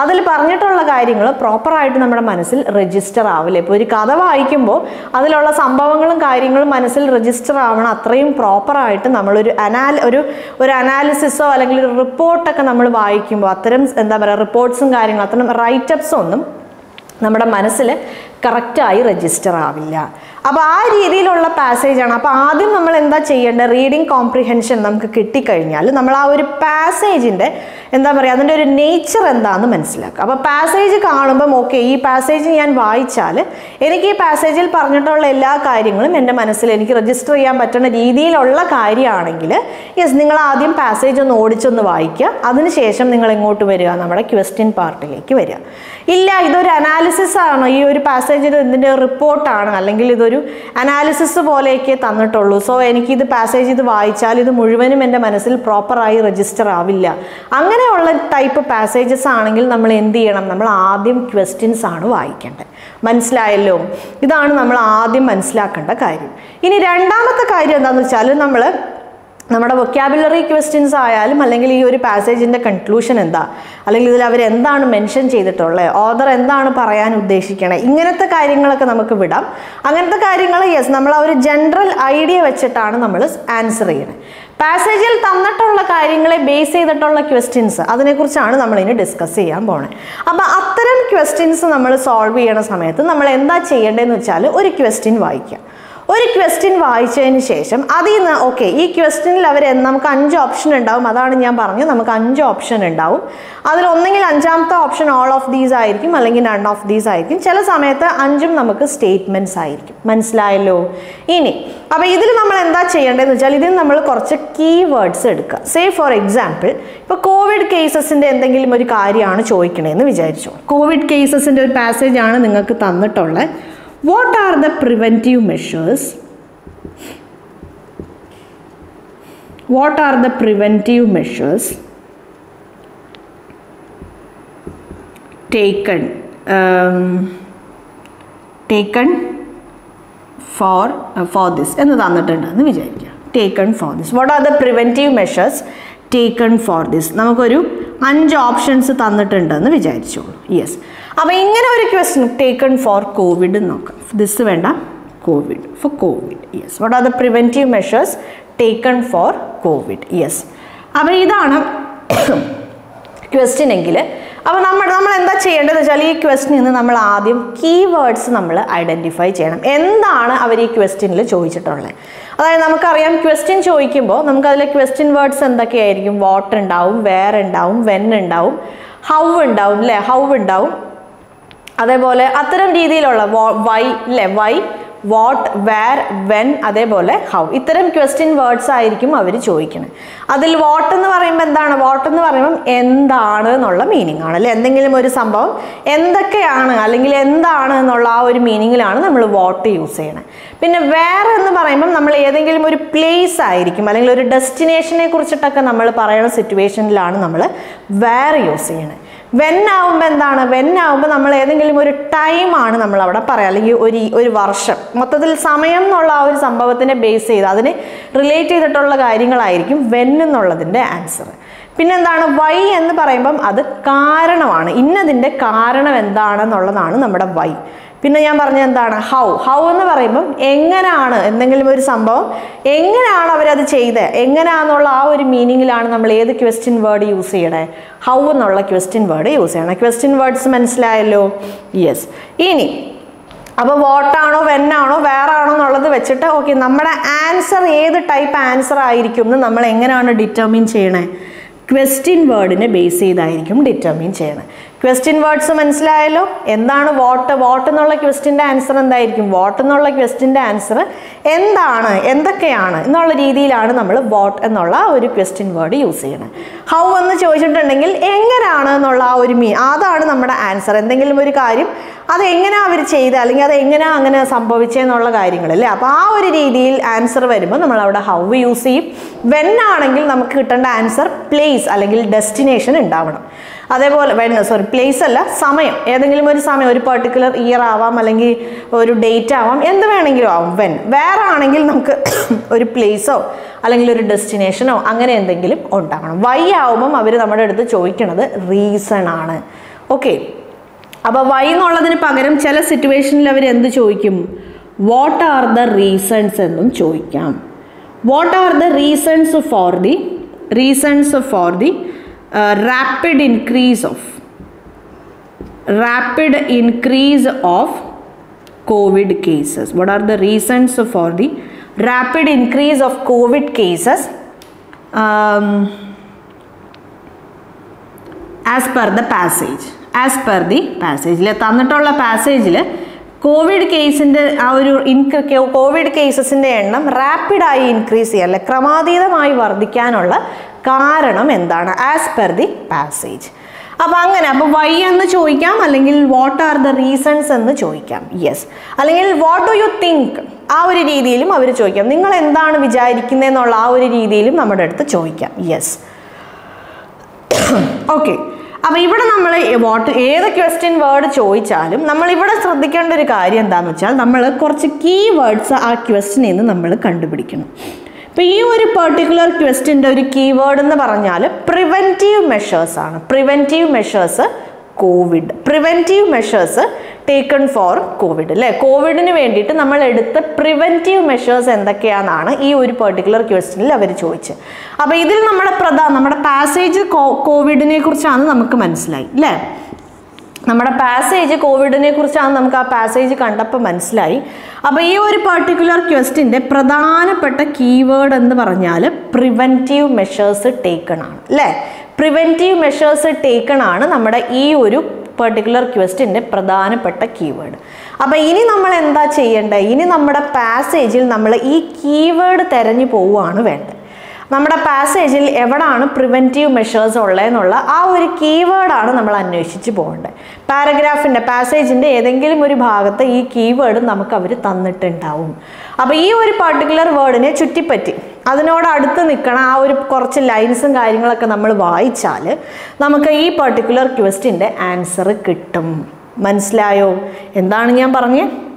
അതിൽ പറഞ്ഞിട്ടുള്ള കാര്യങ്ങൾ പ്രോപ്പറായിട്ട് നമ്മുടെ മനസ്സിൽ രജിസ്റ്റർ ആവില്ല. ഇപ്പോൾ ഒരു കഥ വായിക്കുമ്പോൾ അതിലുള്ള സംഭവങ്ങളും കാര്യങ്ങളും മനസ്സിൽ രജിസ്റ്റർ ആവണം. അത്രയും പ്രോപ്പറായിട്ട് നമ്മളൊരു അനാൽ ഒരു ഒരു അനാലിസിസോ അല്ലെങ്കിൽ ഒരു റിപ്പോർട്ടൊക്കെ നമ്മൾ വായിക്കുമ്പോൾ അത്തരം എന്താ പറയുക റിപ്പോർട്ട്സും കാര്യങ്ങളും അത്തരം റൈറ്റപ്സും ഒന്നും നമ്മുടെ മനസ്സിൽ കറക്റ്റായി രജിസ്റ്റർ ആവില്ല. അപ്പോൾ ആ രീതിയിലുള്ള പാസേജാണ് അപ്പോൾ ആദ്യം നമ്മൾ എന്താ ചെയ്യേണ്ടത്? റീഡിങ് കോംപ്രിഹെൻഷൻ നമുക്ക് കിട്ടിക്കഴിഞ്ഞാൽ നമ്മൾ ആ ഒരു പാസേജിന്റെ എന്താ പറയുക അതിന്റെ ഒരു നേച്ചർ എന്താണെന്ന് മനസ്സിലാക്കുക. അപ്പോൾ പാസേജ് കാണുമ്പം ഓക്കെ ഈ പാസേജ് ഞാൻ വായിച്ചാൽ എനിക്ക് ഈ പാസേജിൽ പറഞ്ഞിട്ടുള്ള എല്ലാ കാര്യങ്ങളും എന്റെ മനസ്സിൽ എനിക്ക് രജിസ്റ്റർ ചെയ്യാൻ പറ്റുന്ന രീതിയിലുള്ള കാര്യമാണെങ്കിൽ യെസ് നിങ്ങൾ ആദ്യം പാസേജ് ഒന്ന് ഓടിച്ചൊന്ന് വായിക്കുക. അതിനുശേഷം നിങ്ങൾ എങ്ങോട്ട് വരിക? നമ്മുടെ ക്വസ്റ്റ്യൻ പാർട്ടിലേക്ക് വരിക. ഇല്ല ഇതൊരു അനാലിസിസ് ആണോ? ഈ ഒരു പാസേജ് ഇതിന്റെ റിപ്പോർട്ടാണ് അല്ലെങ്കിൽ ഇതൊരു അനാലിസിസ് പോലെയൊക്കെ തന്നിട്ടുള്ളൂ. സോ എനിക്ക് ഇത് പാസേജ് ഇത് വായിച്ചാൽ ഇത് മുഴുവനും എന്റെ മനസ്സിൽ പ്രോപ്പറായി രജിസ്റ്റർ ആവില്ല. അങ്ങനെയുള്ള ടൈപ്പ് പാസേജസ് ആണെങ്കിൽ നമ്മൾ എന്ത് ചെയ്യണം? നമ്മൾ ആദ്യം ക്വസ്റ്റ്യൻസ് ആണ് വായിക്കേണ്ടത്. മനസ്സിലായല്ലോ? ഇതാണ് നമ്മൾ ആദ്യം മനസ്സിലാക്കേണ്ട കാര്യം. ഇനി രണ്ടാമത്തെ കാര്യം എന്താണെന്ന് വെച്ചാൽ നമ്മൾ നമ്മുടെ വൊക്കാബുലറി ക്വസ്റ്റ്യൻസ് ആയാലും അല്ലെങ്കിൽ ഈ ഒരു പാസേജിന്റെ കൺക്ലൂഷൻ എന്താ? അല്ലെങ്കിൽ ഇതിൽ അവർ എന്താണ് മെൻഷൻ ചെയ്തിട്ടുള്ളത് ഓദർ എന്താണ് പറയാൻ ഉദ്ദേശിക്കണേ? ഇങ്ങനത്തെ കാര്യങ്ങളൊക്കെ നമുക്ക് വിടാം. അങ്ങനത്തെ കാര്യങ്ങൾ യെസ് നമ്മൾ ആ ഒരു ജനറൽ ഐഡിയ വെച്ചിട്ടാണ് നമ്മൾ ആൻസർ ചെയ്യുന്നത് പാസേജിൽ തന്നിട്ടുള്ള കാര്യങ്ങളെ ബേസ് ചെയ്തിട്ടുള്ള ക്വസ്റ്റ്യൻസ് അതിനെക്കുറിച്ചാണ് നമ്മൾ ഇനി ഡിസ്കസ് ചെയ്യാൻ പോണത് അപ്പോൾ അത്തരം ക്വസ്റ്റ്യൻസ് നമ്മൾ സോൾവ് ചെയ്യണ സമയത്ത് നമ്മൾ എന്താ ചെയ്യേണ്ടതെന്ന് വെച്ചാൽ ഒരു ക്വസ്റ്റ്യൻ വായിക്കുക ഒരു ക്വസ്റ്റ്യൻ വായിച്ചതിന് ശേഷം അതിൽ നിന്ന് ഓക്കെ ഈ ക്വസ്റ്റ്യനിൽ അവർ നമുക്ക് അഞ്ച് ഓപ്ഷൻ ഉണ്ടാവും. അതാണ് ഞാൻ പറഞ്ഞത്. നമുക്ക് അഞ്ച് ഓപ്ഷൻ ഉണ്ടാവും. അതിൽ ഒന്നെങ്കിൽ അഞ്ചാമത്തെ ഓപ്ഷൻ ഓൾ ഓഫ് ദീസ് ആയിരിക്കും അല്ലെങ്കിൽ നൺ ഓഫ് ദീസ് ആയിരിക്കും. ചില സമയത്ത് അഞ്ചും നമുക്ക് സ്റ്റേറ്റ്മെന്റ്സ് ആയിരിക്കും. മനസ്സിലായല്ലോ? ഇനി അപ്പോൾ ഇതിൽ നമ്മൾ എന്താ ചെയ്യേണ്ടതെന്ന് വെച്ചാൽ ഇതിൽ നമ്മൾ കുറച്ച് കീ വേർഡ്സ് എടുക്കുക സേ ഫോർ എക്സാമ്പിൾ ഇപ്പോൾ കോവിഡ് കേസസിന്റെ എന്തെങ്കിലും ഒരു കാര്യമാണ് ചോദിക്കണേന്ന് വിചാരിച്ചു? കോവിഡ് കേസസിന്റെ ഒരു പാസേജ് ആണ് നിങ്ങൾക്ക് തന്നിട്ടുള്ളത്. Are the preventive measures? What are the preventive measures? Taken um, taken for for this എന്ന് തന്നിട്ടുണ്ടെന്ന് വിചാരിക്കുക. Taken for this what are the preventive measures taken for this നമുക്കൊരു അഞ്ച് ഓപ്ഷൻസ് തന്നിട്ടുണ്ടെന്ന് വിചാരിച്ചോളൂ. യെസ് അപ്പോൾ ഇങ്ങനെ ഒരു ക്വസ്റ്റ്യൻ ടേക്കൺ ഫോർ കോവിഡ് നോക്കാം. ദിസ് വേണ്ട. COVID for COVID yes what are the preventive measures taken for COVID yes അപ്പോൾ ഇതാണ് ക്വസ്റ്റ്യൻ എങ്കിൽ അപ്പോൾ നമ്മൾ നമ്മൾ എന്താ ചെയ്യേണ്ടത് വെച്ചാൽ ഈ ക്വസ്റ്റിനിൽ നിന്ന് നമ്മൾ ആദ്യം കീവേഡ്സ് നമ്മൾ ഐഡന്റിഫൈ ചെയ്യണം. എന്താണ് അവർ ഈ ക്വസ്റ്റ്യനിൽ ചോദിച്ചിട്ടുള്ളത് അതായത് നമുക്കറിയാം ക്വസ്റ്റ്യൻ ചോദിക്കുമ്പോൾ നമുക്കതിലെ ക്വസ്റ്റ്യൻ വേർഡ്സ് എന്തൊക്കെയായിരിക്കും? വാട്ട് ഉണ്ടാവും? വേർ ഉണ്ടാവും? വെൻ ഉണ്ടാവും? ഹൗ ഉണ്ടാവും? അല്ലേ ഹൗ ഉണ്ടാവും? അതേപോലെ അത്തരം രീതിയിലുള്ള വൈ അല്ലേ വൈ വാട്ട് വേർ വെൻ അതേപോലെ ഹൗ. ഇത്തരം ക്വസ്റ്റ്യൻ വേർഡ്സ് ആയിരിക്കും അവർ ചോദിക്കുന്നത് അതിൽ വാട്ട് എന്ന് പറയുമ്പോൾ എന്താണ്? വാട്ട് എന്ന് പറയുമ്പം എന്താണ് എന്നുള്ള മീനിങ് ആണ്. അല്ലെ എന്തെങ്കിലും ഒരു സംഭവം എന്തൊക്കെയാണ് അല്ലെങ്കിൽ എന്താണ് എന്നുള്ള ആ ഒരു മീനിങ്ങിലാണ് നമ്മൾ വാട്ട് യൂസ് ചെയ്യണത് പിന്നെ വേർ എന്ന് പറയുമ്പം നമ്മൾ ഏതെങ്കിലും ഒരു പ്ലേസ് ആയിരിക്കും അല്ലെങ്കിൽ ഒരു ഡെസ്റ്റിനേഷനെ കുറിച്ചിട്ടൊക്കെ നമ്മൾ പറയുന്ന സിറ്റുവേഷനിലാണ് നമ്മൾ വേർ യൂസ് ചെയ്യണത് വെൻ ആവുമ്പോൾ എന്താണ്? വെൻ ആവുമ്പോൾ നമ്മൾ ഏതെങ്കിലും ഒരു ടൈമാണ് നമ്മൾ അവിടെ പറയുക അല്ലെങ്കിൽ ഒരു ഒരു വർഷം. മൊത്തത്തിൽ സമയം എന്നുള്ള ആ ഒരു സംഭവത്തിനെ ബേസ് ചെയ്ത് അതിന് റിലേറ്റ് ചെയ്തിട്ടുള്ള കാര്യങ്ങളായിരിക്കും വെൻ എന്നുള്ളതിന്റെ ആൻസർ പിന്നെന്താണ്? വൈ എന്ന് പറയുമ്പം അത് കാരണമാണ്. ഇന്നതിന്റെ കാരണം എന്താണെന്നുള്ളതാണ് നമ്മുടെ വൈ പിന്നെ ഞാൻ പറഞ്ഞ എന്താണ്? ഹൗ ഹൗ എന്ന് പറയുമ്പം എങ്ങനെയാണ് എന്തെങ്കിലും ഒരു സംഭവം എങ്ങനെയാണ് അവരത് ചെയ്തത് എങ്ങനെയാണെന്നുള്ള ആ ഒരു മീനിങ്ങിലാണ് നമ്മൾ ഏത് ക്വസ്റ്റ്യൻ വേർഡ് യൂസ് ചെയ്യണേ. ഹൗ എന്നുള്ള ക്വസ്റ്റ്യൻ വേർഡ് യൂസ് ചെയ്യണം. ക്വസ്റ്റ്യൻ വേർഡ്സ് മനസ്സിലായല്ലോ? യെസ് ഇനി അപ്പോൾ വോട്ടാണോ വെന്നാണോ വേറെ ആണോ എന്നുള്ളത് വെച്ചിട്ട് ഓക്കെ നമ്മുടെ ആൻസർ ഏത് ടൈപ്പ് ആൻസർ ആയിരിക്കും എന്ന് നമ്മൾ എങ്ങനെയാണ് ഡിറ്റർമിൻ ചെയ്യണേ? ക്വസ്റ്റ്യൻ വേർഡിനെ ബേസ് ചെയ്തായിരിക്കും ഡിറ്റർമിൻ ചെയ്യണത് ക്വസ്റ്റ്യൻ വേർഡ്സ് മനസ്സിലായല്ലോ? എന്താണ് വോട്ട്? വോട്ട് എന്നുള്ള ക്വസ്റ്റ്യന്റെ ആൻസർ എന്തായിരിക്കും? വോട്ട് എന്നുള്ള ക്വസ്റ്റ്യന്റെ ആൻസർ എന്താണ്? എന്തൊക്കെയാണ്? എന്നുള്ള രീതിയിലാണ് നമ്മൾ വോട്ട് എന്നുള്ള ഒരു ക്വസ്റ്റ്യൻ വേർഡ് യൂസ് ചെയ്യുന്നത്. ഹൗ എന്ന് ചോദിച്ചിട്ടുണ്ടെങ്കിൽ എങ്ങനെയാണ് എന്നുള്ള ആ ഒരു മീ അതാണ് നമ്മുടെ ആൻസർ. എന്തെങ്കിലും ഒരു കാര്യം അത് അവർ ചെയ്ത് അല്ലെങ്കിൽ അത് എങ്ങനെയാണ് അങ്ങനെ സംഭവിച്ചതെന്നുള്ള കാര്യങ്ങളല്ലേ? അപ്പോൾ ആ ഒരു രീതിയിൽ ആൻസർ വരുമ്പോൾ നമ്മൾ അവിടെ ഹൗ യൂസ് ചെയ്യും. വെൻ ആണെങ്കിൽ നമുക്ക് കിട്ടേണ്ട ആൻസർ പ്ലേസ് അല്ലെങ്കിൽ ഡെസ്റ്റിനേഷൻ ഉണ്ടാവണം. അതേപോലെ വെൻ സോറി പ്ലേസ് അല്ല സമയം. ഏതെങ്കിലും ഒരു സമയം ഒരു പെർട്ടിക്കുലർ ഇയർ ആവാം അല്ലെങ്കിൽ ഒരു ഡേറ്റ് ആവാം എന്ത് വേണമെങ്കിലും ആവും. വെൻ വേറെ ആണെങ്കിൽ നമുക്ക് (coughs) ഒരു പ്ലേസോ അല്ലെങ്കിൽ ഒരു ഡെസ്റ്റിനേഷനോ അങ്ങനെ എന്തെങ്കിലും ഉണ്ടാകണം വൈ ആവുമ്പം അവർ നമ്മുടെ അടുത്ത് ചോദിക്കുന്നത് റീസൺ ആണ്. ഓക്കെ അപ്പോൾ വൈ എന്നുള്ളതിന് പകരം ചില സിറ്റുവേഷനിൽ അവർ എന്ത് ചോദിക്കും? വാട്ട് ആർ ദ റീസൺസ് എന്നും ചോദിക്കാം. What are the reasons for the reasons for the rapid increase of rapid increase of covid cases what are the reasons for the rapid increase of covid cases um, as per the passage as per the passage ലെ തന്നിട്ടുള്ള പാസേജിൽ Covid കേസിന്റെ ആ ഒരു covid Covid കേസസിന്റെ എണ്ണം റാപ്പിഡായി increase increase അല്ലെ ക്രമാതീതമായി വർദ്ധിക്കാനുള്ള കാരണം എന്താണ്? ആസ് പെർ ദി പാസേജ് അപ്പം അങ്ങനെ അപ്പം വൈ എന്ന് ചോദിക്കാം? അല്ലെങ്കിൽ വാട്ട് ആർ ദ റീസൺസ് എന്ന് ചോദിക്കാം. യെസ് അല്ലെങ്കിൽ വാട്ട് ഡു യു തിങ്ക് ആ ഒരു രീതിയിലും അവർ ചോദിക്കാം. നിങ്ങൾ എന്താണ് വിചാരിക്കുന്നതെന്നുള്ള ആ ഒരു രീതിയിലും നമ്മുടെ അടുത്ത് ചോദിക്കാം. യെസ് ഓക്കെ അപ്പോൾ ഇവിടെ നമ്മൾ വാട്ട് ഏത് ക്വസ്റ്റ്യൻ വേർഡ് ചോദിച്ചാലും നമ്മൾ ഇവിടെ ശ്രദ്ധിക്കേണ്ട ഒരു കാര്യം എന്താണെന്ന് വെച്ചാൽ നമ്മൾ കുറച്ച് കീ വേർഡ്സ് ആ ക്വസ്റ്റ്യനിൽ നിന്ന് നമ്മൾ കണ്ടുപിടിക്കണം. ഇപ്പോൾ ഈ ഒരു പെർട്ടിക്കുലർ ക്വസ്റ്റിന്റെ ഒരു കീവേഡ് എന്ന് പറഞ്ഞാൽ പ്രിവെന്റീവ് മെഷേഴ്സ് ആണ്. Preventive measures COVID preventive measures taken for COVID അല്ലേ കോവിഡിന് വേണ്ടിയിട്ട് നമ്മൾ എടുത്ത പ്രിവെന്റീവ് മെഷേഴ്സ് എന്തൊക്കെയാണെന്നാണ് ഈ ഒരു പെർട്ടിക്കുലർ ക്വസ്റ്റ്യനിൽ അവർ ചോദിച്ചത്. അപ്പോൾ ഇതിൽ നമ്മുടെ പ്രധാന നമ്മുടെ പാസേജ് കോവിഡിനെ കുറിച്ചാണ് നമുക്ക് മനസ്സിലായി അല്ലേ നമ്മുടെ പാസേജ് കോവിഡിനെ കുറിച്ചാണ് നമുക്ക് ആ പാസേജ് കണ്ടപ്പോൾ മനസ്സിലായി. അപ്പോൾ ഈ ഒരു പർട്ടിക്കുലർ ക്വസ്റ്റിന്റെ പ്രധാനപ്പെട്ട കീവേഡ് എന്ന് പറഞ്ഞാൽ പ്രിവെന്റീവ് മെഷേഴ്സ് ടേക്കൺ ആണ് അല്ലേ? പ്രിവെന്റീവ് മെഷേഴ്സ് ടേക്കൺ ആണ് നമ്മുടെ ഈ ഒരു പെർട്ടിക്കുലർ ക്വസ്റ്റിന്റെ പ്രധാനപ്പെട്ട കീവേഡ് അപ്പോൾ ഇനി നമ്മൾ എന്താ ചെയ്യേണ്ടത് ഇനി നമ്മുടെ പാസേജിൽ നമ്മൾ ഈ കീവേഡ് തിരഞ്ഞു പോവുകയാണ് വേണ്ടത്. നമ്മുടെ പാസേജിൽ എവിടാണ് പ്രിവെന്റീവ് മെഷേഴ്സ് ഉള്ളതെന്നുള്ള ആ ഒരു കീവേഡാണ് നമ്മൾ അന്വേഷിച്ച് പോകേണ്ടത്. പാരഗ്രാഫിന്റെ പാസേജിന്റെ ഏതെങ്കിലും ഒരു ഭാഗത്ത് ഈ കീവേഡ് നമുക്ക് അവർ തന്നിട്ടുണ്ടാവും. അപ്പോൾ ഈ ഒരു പർട്ടിക്കുലർ വേർഡിനെ ചുറ്റിപ്പറ്റി അതിനോട് അടുത്ത് നിൽക്കണ ആ ഒരു കുറച്ച് ലൈൻസും കാര്യങ്ങളൊക്കെ നമ്മൾ വായിച്ചാൽ നമുക്ക് ഈ പർട്ടിക്കുലർ ക്വസ്റ്റിന്റെ ആൻസർ കിട്ടും. മനസ്സിലായോ? എന്താണ് ഞാൻ പറഞ്ഞത്?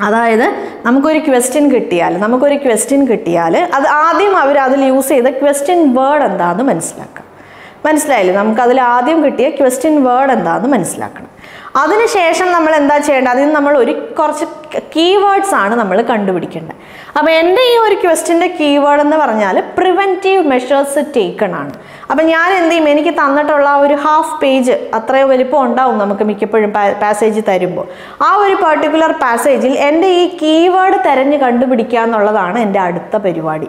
അതായത് നമുക്കൊരു ക്വസ്റ്റ്യൻ കിട്ടിയാൽ നമുക്കൊരു ക്വസ്റ്റ്യൻ കിട്ടിയാൽ അത് ആദ്യം അവർ അതിൽ യൂസ് ചെയ്ത ക്വസ്റ്റ്യൻ വേർഡ് എന്താണെന്ന് മനസ്സിലാക്കുക മനസ്സിലായില്ലേ? നമുക്കതിൽ ആദ്യം കിട്ടിയ ക്വസ്റ്റ്യൻ വേർഡ് എന്താണെന്ന് മനസ്സിലാക്കണം. അതിനുശേഷം നമ്മൾ എന്താ ചെയ്യേണ്ടത്? അതിന് നമ്മൾ ഒരു കുറച്ച് കീവേഡ്സ് ആണ് നമ്മൾ കണ്ടുപിടിക്കേണ്ടത്. അപ്പോൾ എന്റെ ഈ ഒരു ക്വസ്റ്റിന്റെ കീവേഡ് എന്ന് പറഞ്ഞാൽ പ്രിവെന്റീവ് മെഷേഴ്സ് ടേക്കൺ ആണ്. അപ്പം ഞാൻ എന്ത് ചെയ്യും? എനിക്ക് തന്നിട്ടുള്ള ഒരു ഹാഫ് പേജ് അത്രയോ വലിപ്പം ഉണ്ടാവും നമുക്ക് മിക്കപ്പോഴും പാസേജ് തരുമ്പോൾ. ആ ഒരു പെർട്ടിക്കുലർ പാസേജിൽ എന്റെ ഈ കീവേഡ് തിരഞ്ഞ് കണ്ടുപിടിക്കുക എന്നുള്ളതാണ് എന്റെ അടുത്ത പരിപാടി.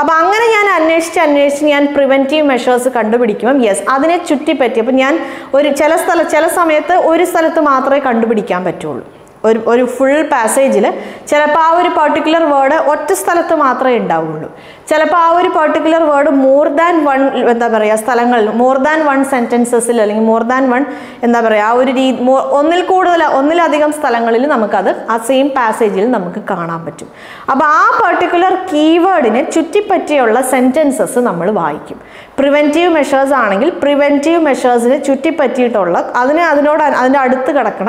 അപ്പോൾ അങ്ങനെ ഞാൻ അന്വേഷിച്ച് അന്വേഷിച്ച് ഞാൻ പ്രിവെന്റീവ് മെഷേഴ്സ് കണ്ടുപിടിക്കുമ്പം യെസ് അതിനെ ചുറ്റിപ്പറ്റി അപ്പം ഞാൻ ഒരു ചില സ്ഥല ചില സമയത്ത് ഒരു സ്ഥലത്ത് മാത്രമേ കണ്ടുപിടിക്കാൻ പറ്റുള്ളൂ. ഒരു ഒരു ഫുൾ പാസേജിൽ ചിലപ്പോൾ ആ ഒരു പർട്ടിക്കുലർ വേർഡ് ഒറ്റ സ്ഥലത്ത് മാത്രമേ ഉണ്ടാവുള്ളൂ. ചിലപ്പോൾ ആ ഒരു particular word more than one എന്താ പറയുക സ്ഥലങ്ങളിൽ മോർ ദാൻ വൺ സെന്റൻസസിൽ അല്ലെങ്കിൽ മോർ ദാൻ വൺ എന്താ പറയുക ആ ഒരു രീതി ഒന്നിൽ കൂടുതൽ ഒന്നിലധികം സ്ഥലങ്ങളിൽ നമുക്കത് ആ സെയിം പാസേജിൽ നമുക്ക് കാണാൻ പറ്റും. അപ്പോൾ ആ പെർട്ടിക്കുലർ കീവേഡിനെ ചുറ്റിപ്പറ്റിയുള്ള സെന്റൻസസ് നമ്മൾ വായിക്കും. പ്രിവെന്റീവ് മെഷേഴ്സ് ആണെങ്കിൽ പ്രിവെന്റീവ് മെഷേഴ്സിനെ ചുറ്റിപ്പറ്റിയിട്ടുള്ള അതിനെ അതിനോട് അതിന്റെ അടുത്ത് കിടക്കണ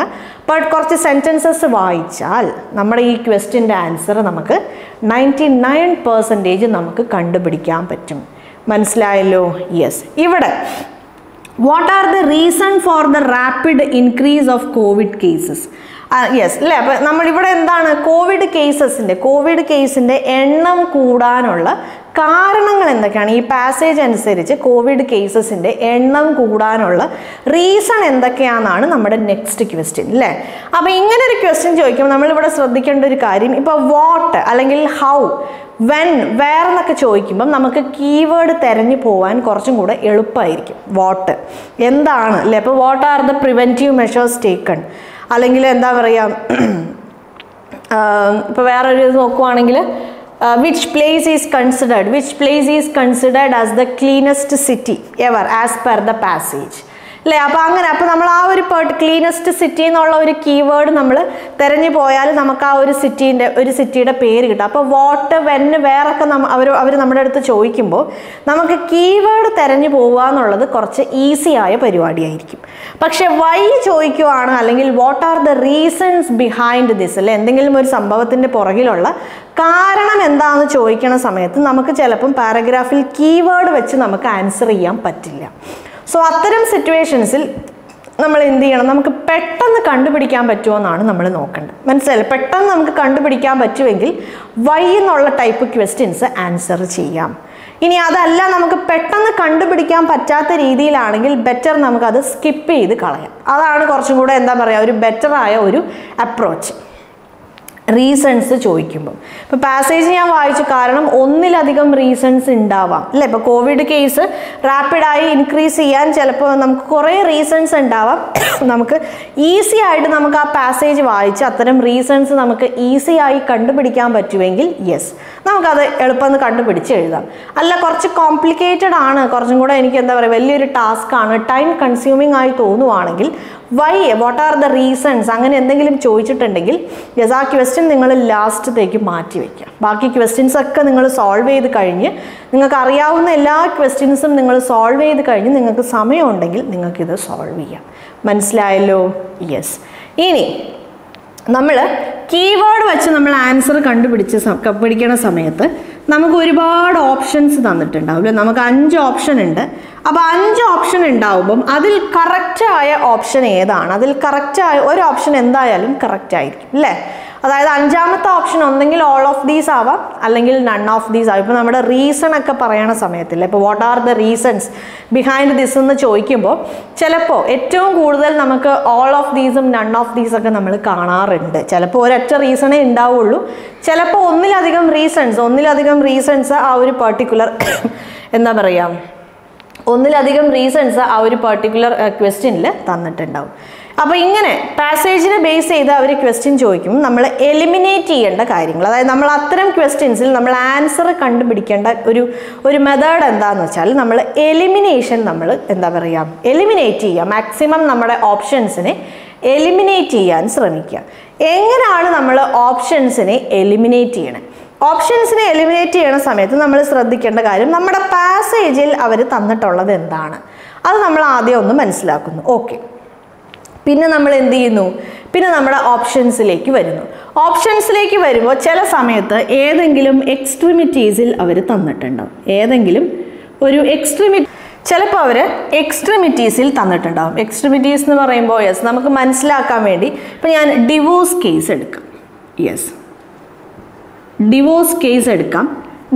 ബട്ട് കുറച്ച് സെന്റൻസസ് വായിച്ചാൽ നമ്മുടെ ഈ ക്വസ്റ്റിന്റെ ആൻസർ നമുക്ക് നയന്റി നയൻ പെർസെന്റേജ് നമുക്ക് കണ്ടുപിടിക്കാൻ പറ്റും. മനസ്സിലായല്ലോ? യെസ് ഇവിടെ what are the reason for the rapid increase of COVID cases yes അല്ലേ അപ്പം നമ്മളിവിടെ എന്താണ്? കോവിഡ് കേസസിന്റെ കോവിഡ് കേസിന്റെ എണ്ണം കൂടാനുള്ള കാരണങ്ങൾ എന്തൊക്കെയാണ്? ഈ പാസേജ് അനുസരിച്ച് കോവിഡ് കേസസിന്റെ എണ്ണം കൂടാനുള്ള റീസൺ എന്തൊക്കെയാണെന്നാണ് നമ്മുടെ നെക്സ്റ്റ് ക്വസ്റ്റ്യൻ അല്ലേ അപ്പോൾ ഇങ്ങനെ ഒരു ക്വസ്റ്റ്യൻ ചോദിക്കുമ്പോൾ നമ്മളിവിടെ ശ്രദ്ധിക്കേണ്ട ഒരു കാര്യം ഇപ്പോൾ വാട്ട് അല്ലെങ്കിൽ ഹൗ വെൻ വേർ എന്നൊക്കെ ചോദിക്കുമ്പം നമുക്ക് കീവേഡ് തിരഞ്ഞു പോകാൻ കുറച്ചും കൂടെ എളുപ്പമായിരിക്കും വാട്ട് എന്താണ് അല്ലേ അപ്പോൾ what are the preventive measures taken അല്ലെങ്കിൽ എന്താ പറയുക (clears throat) ഇപ്പോൾ വേറൊരു ഇത് uh, which place is considered, which place is considered as the cleanest city ever as per the passage. അല്ലേ? അപ്പോൾ അങ്ങനെ അപ്പോൾ നമ്മൾ ആ ഒരു ക്ലീനസ്റ്റ് സിറ്റി എന്നുള്ള ഒരു കീവേഡ് നമ്മൾ തിരഞ്ഞു പോയാൽ നമുക്ക് ആ ഒരു സിറ്റീന്റെ ഒരു സിറ്റിയുടെ പേര് കിട്ടും. അപ്പോൾ വാട്ട് വെന്ന് വേറൊക്കെ നമ്മ അവർ അവർ നമ്മുടെ അടുത്ത് ചോദിക്കുമ്പോൾ നമുക്ക് കീവേഡ് തിരഞ്ഞു പോവുക എന്നുള്ളത് കുറച്ച് ഈസിയായ പരിപാടിയായിരിക്കും. പക്ഷെ വൈ ചോദിക്കുവാണ് അല്ലെങ്കിൽ what are the reasons behind this അല്ലെ? എന്തെങ്കിലും ഒരു സംഭവത്തിന്റെ പുറകിലുള്ള കാരണം എന്താണെന്ന് ചോദിക്കണ സമയത്ത് നമുക്ക് ചിലപ്പം പാരഗ്രാഫിൽ കീവേഡ് വെച്ച് നമുക്ക് ആൻസർ ചെയ്യാൻ പറ്റില്ല. സോ അത്തരം സിറ്റുവേഷൻസിൽ നമ്മൾ എന്ത് ചെയ്യണം? നമുക്ക് പെട്ടെന്ന് കണ്ടുപിടിക്കാൻ പറ്റുമോ എന്നാണ് നമ്മൾ നോക്കേണ്ടത്. മനസ്സിലായില്ലേ? പെട്ടെന്ന് നമുക്ക് കണ്ടുപിടിക്കാൻ പറ്റുമെങ്കിൽ വൈ എന്നുള്ള ടൈപ്പ് ക്വസ്റ്റ്യൻസ് ആൻസർ ചെയ്യാം. ഇനി അതല്ല നമുക്ക് പെട്ടെന്ന് കണ്ടുപിടിക്കാൻ പറ്റാത്ത രീതിയിലാണെങ്കിൽ ബെറ്റർ നമുക്കത് സ്കിപ്പ് ചെയ്ത് കളയാം. അതാണ് കുറച്ചും കൂടെ എന്താ പറയുക ഒരു ബെറ്ററായ ഒരു അപ്രോച്ച് റീസൺസ് ചോദിക്കുമ്പോൾ ഇപ്പോൾ പാസേജ് ഞാൻ വായിച്ചു കാരണം ഒന്നിലധികം റീസൺസ് ഉണ്ടാവാം. അല്ലേ? ഇപ്പോൾ കോവിഡ് കേസ് റാപ്പിഡായി ഇൻക്രീസ് ചെയ്യാൻ ചിലപ്പോൾ നമുക്ക് കുറേ റീസൺസ് ഉണ്ടാവാം. നമുക്ക് ഈസി ആയിട്ട് നമുക്ക് ആ പാസേജ് വായിച്ച് അത്തരം റീസൺസ് നമുക്ക് ഈസി ആയി കണ്ടുപിടിക്കാൻ പറ്റുമെങ്കിൽ യെസ് നമുക്കത് എളുപ്പം കണ്ടുപിടിച്ച് എഴുതാം. അല്ല കുറച്ച് കോംപ്ലിക്കേറ്റഡ് ആണ്. കുറച്ചും കൂടെ എനിക്ക് എന്താ പറയുക വലിയൊരു ടാസ്ക് ആണ്. ടൈം കൺസ്യൂമിങ് ആയി തോന്നുവാണെങ്കിൽ why what are the reasons അങ്ങനെ എന്തെങ്കിലും ചോദിച്ചിട്ടുണ്ടെങ്കിൽ യെസ് ആ ക്വസ്റ്റ്യൻ നിങ്ങൾ ലാസ്റ്റത്തേക്ക് മാറ്റി വയ്ക്കുക ബാക്കി ക്വസ്റ്റ്യൻസ് ഒക്കെ നിങ്ങൾ സോൾവ് ചെയ്ത് കഴിഞ്ഞ് നിങ്ങൾക്ക് അറിയാവുന്ന എല്ലാ ക്വസ്റ്റ്യൻസും നിങ്ങൾ സോൾവ് ചെയ്ത് കഴിഞ്ഞ് നിങ്ങൾക്ക് സമയമുണ്ടെങ്കിൽ നിങ്ങൾക്കിത് സോൾവ് ചെയ്യാം. മനസ്സിലായല്ലോ? യെസ് ഇനി നമ്മൾ കീവേഡ് വെച്ച് നമ്മൾ ആൻസർ കണ്ടുപിടിച്ച് പിടിക്കണ സമയത്ത് നമുക്ക് ഒരുപാട് ഓപ്ഷൻസ് തന്നിട്ടുണ്ടാവും അല്ലേ? നമുക്ക് അഞ്ച് ഓപ്ഷൻ ഉണ്ട്. അപ്പോൾ അഞ്ച് ഓപ്ഷൻ ഉണ്ടാവുമ്പം അതിൽ കറക്റ്റായ ഓപ്ഷൻ ഏതാണ്? അതിൽ കറക്റ്റായ ഒരു ഓപ്ഷൻ എന്തായാലും കറക്റ്റ് ആയിരിക്കും അല്ലേ? അതായത് അഞ്ചാമത്തെ ഓപ്ഷൻ ഒന്നെങ്കിൽ ഓൾ ഓഫ് ദീസ് ആവാം അല്ലെങ്കിൽ നൺ ഓഫ് ദീസ് ആവാം. ഇപ്പോൾ നമ്മുടെ റീസൺ ഒക്കെ പറയണ സമയത്തില്ല ഇപ്പോൾ what are the reasons behind this എന്ന് ചോദിക്കുമ്പോൾ ചിലപ്പോൾ ഏറ്റവും കൂടുതൽ നമുക്ക് ഓൾ ഓഫ് ദീസും നൺ ഓഫ് ദീസ് ഒക്കെ നമ്മൾ കാണാറുണ്ട്. ചിലപ്പോൾ ഒരൊറ്റ റീസണേ ഉണ്ടാവുള്ളൂ. ചിലപ്പോൾ ഒന്നിലധികം റീസൺസ് ഒന്നിലധികം റീസൺസ് ആ ഒരു പെർട്ടിക്കുലർ (coughs) എന്താ പറയുക ഒന്നിലധികം റീസൺസ് ആ ഒരു പെർട്ടിക്കുലർ ക്വസ്റ്റ്യനിൽ തന്നിട്ടുണ്ടാവും. അപ്പോൾ ഇങ്ങനെ പാസേജിനെ ബേസ് ചെയ്ത് അവർ ക്വസ്റ്റ്യൻ ചോദിക്കും നമ്മൾ എലിമിനേറ്റ് ചെയ്യേണ്ട കാര്യങ്ങൾ അതായത് നമ്മൾ അത്തരം ക്വസ്റ്റ്യൻസിൽ നമ്മൾ ആൻസർ കണ്ടുപിടിക്കേണ്ട ഒരു ഒരു മെത്തേഡ് എന്താണെന്ന് വെച്ചാൽ നമ്മൾ എലിമിനേഷൻ നമ്മൾ എന്താ പറയുക എലിമിനേറ്റ് ചെയ്യുക. മാക്സിമം നമ്മുടെ ഓപ്ഷൻസിനെ എലിമിനേറ്റ് ചെയ്യാൻ ശ്രമിക്കുക. എങ്ങനെയാണ് നമ്മൾ ഓപ്ഷൻസിനെ എലിമിനേറ്റ് ചെയ്യണത് ഓപ്ഷൻസിനെ എലിമിനേറ്റ് ചെയ്യണ സമയത്ത് നമ്മൾ ശ്രദ്ധിക്കേണ്ട കാര്യം നമ്മുടെ പാസേജിൽ അവർ തന്നിട്ടുള്ളത് എന്താണ്? അത് നമ്മൾ ആദ്യം ഒന്ന് മനസ്സിലാക്കുന്നു. ഓക്കെ പിന്നെ നമ്മൾ എന്ത് ചെയ്യുന്നു? പിന്നെ നമ്മുടെ ഓപ്ഷൻസിലേക്ക് വരുന്നു. ഓപ്ഷൻസിലേക്ക് വരുമ്പോൾ ചില സമയത്ത് ഏതെങ്കിലും എക്സ്ട്രിമിറ്റീസിൽ അവർ തന്നിട്ടുണ്ടാവും. ഏതെങ്കിലും ഒരു എക്സ്ട്രിമിറ്റി ചിലപ്പോൾ അവർ എക്സ്ട്രിമിറ്റീസിൽ തന്നിട്ടുണ്ടാവും. എക്സ്ട്രിമിറ്റീസ് എന്ന് പറയുമ്പോൾ യെസ് നമുക്ക് മനസ്സിലാക്കാൻ വേണ്ടി ഇപ്പം ഞാൻ ഡിവോഴ്സ് കേസ് എടുക്കാം. യെസ് ഡിവോഴ്സ് കേസ് എടുക്കാം.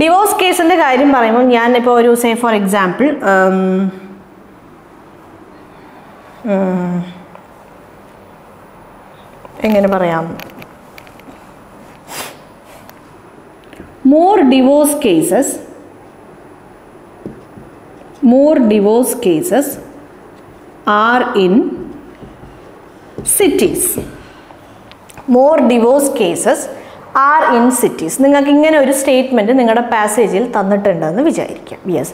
ഡിവോഴ്സ് കേസിന്റെ കാര്യം പറയുമ്പോൾ ഞാൻ ഞാനിപ്പോൾ ഒരു സേ ഫോർ എക്സാമ്പിൾ എങ്ങനെ പറയാം? More divorce cases more divorce cases are in cities more divorce cases are in cities നിങ്ങൾക്ക് ഇങ്ങനെ ഒരു സ്റ്റേറ്റ്മെന്റ് നിങ്ങളുടെ പാസേജിൽ തന്നിട്ടുണ്ടെന്ന് വിചാരിക്കാം. യെസ്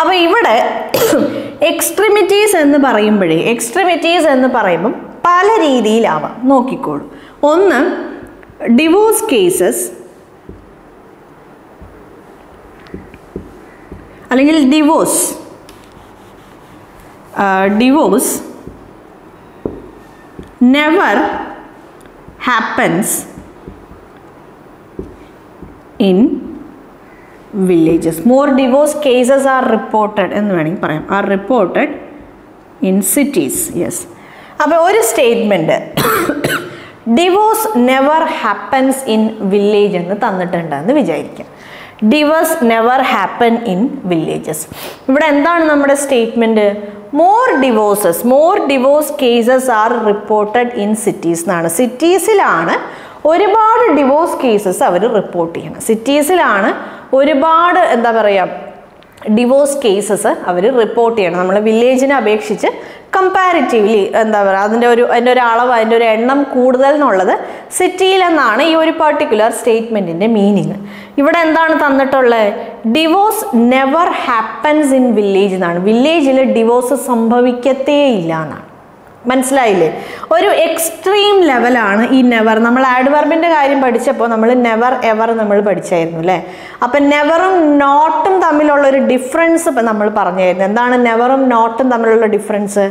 അപ്പോൾ ഇവിടെ (coughs) എക്സ്ട്രിമിറ്റീസ് എന്ന് പറയുമ്പോഴേ എക്സ്ട്രിമിറ്റീസ് എന്ന് പറയുമ്പം പല രീതിയിലാവാം. നോക്കിക്കോളൂ. ഒന്ന് ഡിവോഴ്സ് കേസസ് അല്ലെങ്കിൽ divorce divorce never happens in villages more divorce cases are reported എന്ന് വേണമെങ്കിൽ പറയാം. Are reported in cities yes അപ്പോൾ ഒരു statement divorce never happens in village എന്ന് തന്നിട്ടുണ്ടെന്ന് വിചാരിക്കാം. Divorce never happen in villages ഇവിടെ എന്താണ് നമ്മുടെ statement more divorces more divorce cases are reported in cities എന്നാണ്. സിറ്റീസിലാണ് ഒരുപാട് ഡിവോഴ്സ് കേസസ് അവർ റിപ്പോർട്ട് ചെയ്യണം സിറ്റീസിലാണ് ഒരുപാട് എന്താ പറയുക ഡിവോഴ്സ് കേസസ് അവർ റിപ്പോർട്ട് ചെയ്യണം. നമ്മൾ വില്ലേജിനെ അപേക്ഷിച്ച് കമ്പാരിറ്റീവ്ലി എന്താ പറയുക അതിന്റെ ഒരു അതിന്റെ ഒരു അളവ് അതിന്റെ ഒരു എണ്ണം കൂടുതൽ എന്നുള്ളത് സിറ്റിയിലെന്നാണ് ഈ ഒരു പർട്ടിക്കുലർ സ്റ്റേറ്റ്മെന്റിന്റെ മീനിങ് ഇവിടെ എന്താണ് തന്നിട്ടുള്ളത്? Divorce never happens in village എന്നാണ് വില്ലേജിൽ ഡിവോഴ്സ് സംഭവിക്കത്തേ ഇല്ല എന്നാണ്. മനസ്സിലായില്ലേ? ഒരു എക്സ്ട്രീം ലെവലാണ് ഈ നെവർ നമ്മൾ ആഡ്വർബിന്റെ കാര്യം പഠിച്ചപ്പോൾ നമ്മൾ നെവർ എവർ നമ്മൾ പഠിച്ചായിരുന്നു അല്ലേ അപ്പം നെവറും നോട്ടും തമ്മിലുള്ള ഒരു ഡിഫറൻസ് ഇപ്പം നമ്മൾ പറഞ്ഞായിരുന്നു. എന്താണ് നെവറും നോട്ടും തമ്മിലുള്ള difference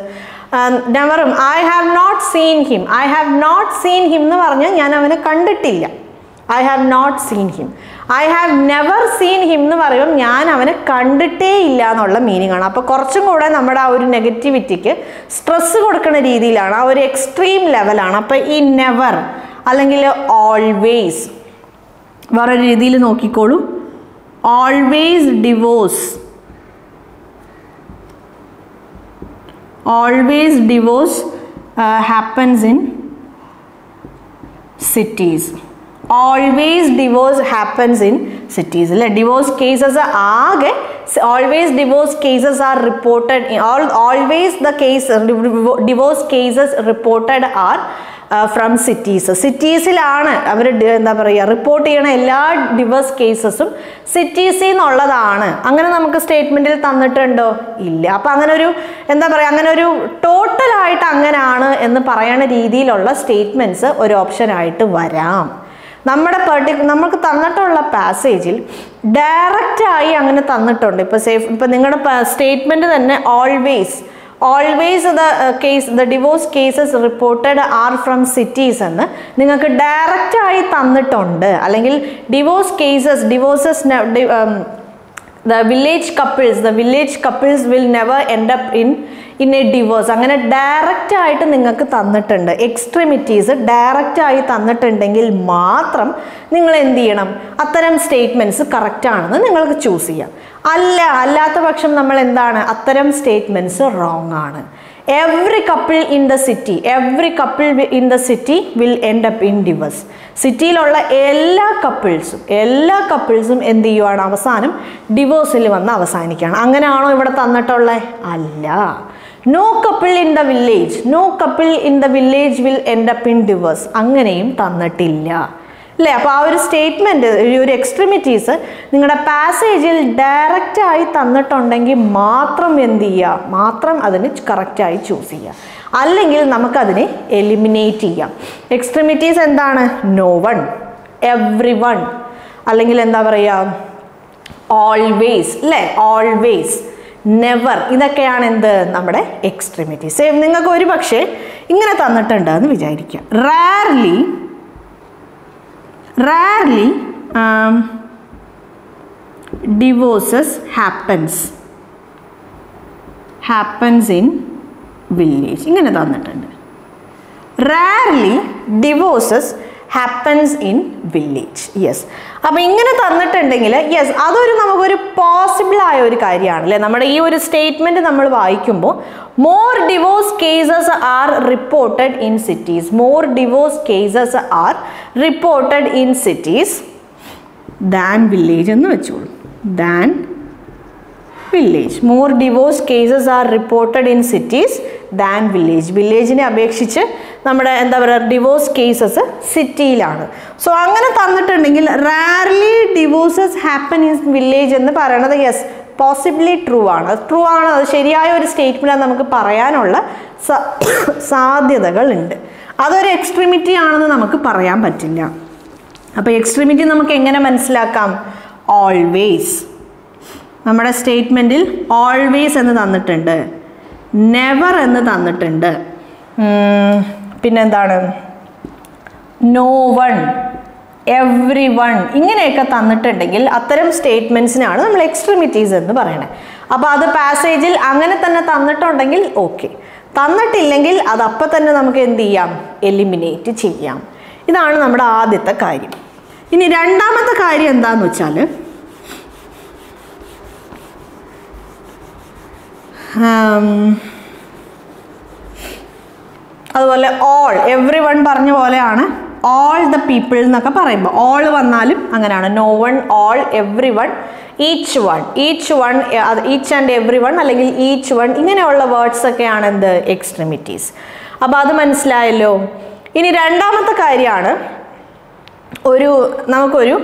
നെവറും I have not seen him I have not seen him എന്ന് പറഞ്ഞാൽ ഞാൻ അവനെ കണ്ടിട്ടില്ല. I have not seen him I have never seen him എന്ന് പറയുമ്പോൾ ഞാൻ അവനെ കണ്ടിട്ടേ ഇല്ല എന്നുള്ള മീനിങ് ആണ്. അപ്പോൾ കുറച്ചും കൂടെ നമ്മുടെ ആ ഒരു നെഗറ്റിവിറ്റിക്ക് സ്ട്രെസ് കൊടുക്കുന്ന രീതിയിലാണ് ആ ഒരു എക്സ്ട്രീം ലെവലാണ് അപ്പോൾ ഈ നെവർ അല്ലെങ്കിൽ ഓൾവേസ് വേറൊരു രീതിയിൽ നോക്കിക്കോളൂ. Always divorce always divorce happens in cities always divorce happens in cities അല്ലേ ഡിവോഴ്സ് കേസസ് ആകെ always divorce cases are reported always the case divorce cases reported are from cities സിറ്റീസിലാണ് അവർ എന്താ പറയുക റിപ്പോർട്ട് ചെയ്യണ എല്ലാ ഡിവോഴ്സ് കേസസും സിറ്റീസിൽ നിന്നുള്ളതാണ് അങ്ങനെ നമുക്ക് സ്റ്റേറ്റ്മെന്റിൽ തന്നിട്ടുണ്ടോ? ഇല്ല. അപ്പം അങ്ങനെ ഒരു എന്താ പറയുക അങ്ങനെ ഒരു ടോട്ടലായിട്ട് അങ്ങനെയാണ് എന്ന് പറയുന്ന രീതിയിലുള്ള സ്റ്റേറ്റ്മെന്റ്സ് ഒരു ഓപ്ഷനായിട്ട് വരാം. നമ്മുടെ പെർട്ടി നമുക്ക് തന്നിട്ടുള്ള പാസേജിൽ ഡയറക്റ്റായി അങ്ങനെ തന്നിട്ടുണ്ട്. ഇപ്പോൾ സേഫ് ഇപ്പോൾ നിങ്ങളുടെ സ്റ്റേറ്റ്മെന്റ് തന്നെ always always the case the divorce cases reported are from cities എന്ന് നിങ്ങൾക്ക് ഡയറക്റ്റായി തന്നിട്ടുണ്ട്. അല്ലെങ്കിൽ divorce cases divorces the village couples the village couples will never end up in in a divorce അങ്ങനെ ഡയറക്റ്റ് ആയിട്ട് നിങ്ങൾക്ക് തന്നിട്ടുണ്ട്. എക്സ്ട്രീമിറ്റീസ് ഡയറക്റ്റ് ആയി തന്നിട്ടുണ്ടെങ്കിൽ മാത്രം നിങ്ങൾ എന്ത് ചെയ്യണം? അത്തരം സ്റ്റേറ്റ്മെന്റ്സ് കറക്റ്റ് ആണെന്ന് നിങ്ങൾക്ക് ചൂസ് ചെയ്യാം. അല്ല അല്ലാത്ത പക്ഷം നമ്മൾ എന്താണ്? അത്തരം സ്റ്റേറ്റ്മെന്റ്സ് റോങ് ആണ്. Every couple in the city every couple in the city will end up in divorce സിറ്റിയിലുള്ള എല്ലാ കപ്പിൾസും എല്ലാ കപ്പിൾസും എന്ത് ചെയ്യുവാണ്? അവസാനം ഡിവോഴ്സിൽ വന്ന് അവസാനിക്കുകയാണ്. അങ്ങനെയാണോ ഇവിടെ തന്നിട്ടുള്ളത് അല്ല. No couple in the village no couple in the village will end up in divorce അങ്ങനെയും തന്നിട്ടില്ല. അല്ലേ? അപ്പോൾ ആ ഒരു സ്റ്റേറ്റ്മെന്റ് ഒരു എക്സ്ട്രിമിറ്റീസ് നിങ്ങളുടെ പാസേജിൽ ഡയറക്റ്റായി തന്നിട്ടുണ്ടെങ്കിൽ മാത്രം എന്ത് ചെയ്യുക മാത്രം അതിന് കറക്റ്റായി ചൂസ് ചെയ്യുക അല്ലെങ്കിൽ നമുക്കതിനെ എലിമിനേറ്റ് ചെയ്യാം. എക്സ്ട്രിമിറ്റീസ് എന്താണ്? നോ വൺ എവ്രി വൺ അല്ലെങ്കിൽ എന്താ പറയുക ഓൾവേസ് അല്ലേ? ഓൾവേസ് നെവർ ഇതൊക്കെയാണ് എന്ത്? നമ്മുടെ എക്സ്ട്രിമിറ്റീസ് നിങ്ങൾക്ക് ഒരു പക്ഷേ ഇങ്ങനെ തന്നിട്ടുണ്ടെന്ന് വിചാരിക്കുക റാർലി rarely um, divorces happens happens in village ഇങ്ങനെ തന്നിട്ടുണ്ട് rarely divorces happens in village yes അപ്പം ഇങ്ങനെ തന്നിട്ടുണ്ടെങ്കിൽ യെസ് അതൊരു നമുക്കൊരു പോസിബിൾ ആയ ഒരു കാര്യമാണ് അല്ലേ നമ്മുടെ ഈ ഒരു സ്റ്റേറ്റ്മെന്റ് നമ്മൾ വായിക്കുമ്പോൾ more divorce cases are reported in cities more divorce cases are reported in cities than village എന്ന് വെച്ചോളൂ. Than village more divorce cases are reported in cities than village വില്ലേജിനെ അപേക്ഷിച്ച് നമ്മുടെ എന്താ പറയുക ഡിവോഴ്സ് കേസസ് സിറ്റിയിലാണ് സോ അങ്ങനെ തന്നിട്ടുണ്ടെങ്കിൽ rarely divorces happen in village എന്ന് പറയണത് യെസ് പോസിബിളി ട്രൂ ആണ്. ട്രൂ ആണ് അത് ശരിയായ ഒരു സ്റ്റേറ്റ്മെന്റ് നമുക്ക് പറയാനുള്ള സാധ്യതകളുണ്ട്. അതൊരു എക്സ്ട്രീമിറ്റി ആണെന്ന് നമുക്ക് പറയാൻ പറ്റില്ല. അപ്പോൾ എക്സ്ട്രീമിറ്റി നമുക്ക് എങ്ങനെ മനസ്സിലാക്കാം? ഓൾവേസ് നമ്മുടെ സ്റ്റേറ്റ്മെന്റിൽ ഓൾവേസ് എന്ന് തന്നിട്ടുണ്ട്. നെവർ എന്ന് തന്നിട്ടുണ്ട്. പിന്നെന്താണ്? നോ വൺ എവ്രി വൺ ഇങ്ങനെയൊക്കെ തന്നിട്ടുണ്ടെങ്കിൽ അത്തരം സ്റ്റേറ്റ്മെൻസിനാണ് നമ്മൾ എക്സ്ട്രീമിറ്റീസ് എന്ന് പറയണത് അപ്പോൾ അത് പാസേജിൽ അങ്ങനെ തന്നെ തന്നിട്ടുണ്ടെങ്കിൽ ഓക്കെ തന്നിട്ടില്ലെങ്കിൽ അത് അപ്പം തന്നെ നമുക്ക് എന്ത് ചെയ്യാം? എലിമിനേറ്റ് ചെയ്യാം. ഇതാണ് നമ്മുടെ ആദ്യത്തെ കാര്യം. ഇനി രണ്ടാമത്തെ കാര്യം എന്താണെന്ന് വെച്ചാൽ അതുപോലെ ഓൾ എവ്രി വൺ പറഞ്ഞ പോലെയാണ് ഓൾ ദ പീപ്പിൾ എന്നൊക്കെ പറയുമ്പോൾ ഓൾ വന്നാലും അങ്ങനെയാണ്. No one all every one each one each one each and every one അല്ലെങ്കിൽ ഈച്ച് വൺ ഇങ്ങനെയുള്ള വേർഡ്സ് ഒക്കെയാണ് എന്ത്? എക്സ്ട്രീമിറ്റീസ് അപ്പോൾ അത് മനസ്സിലായല്ലോ. ഇനി രണ്ടാമത്തെ കാര്യമാണ് ഒരു നമുക്കൊരു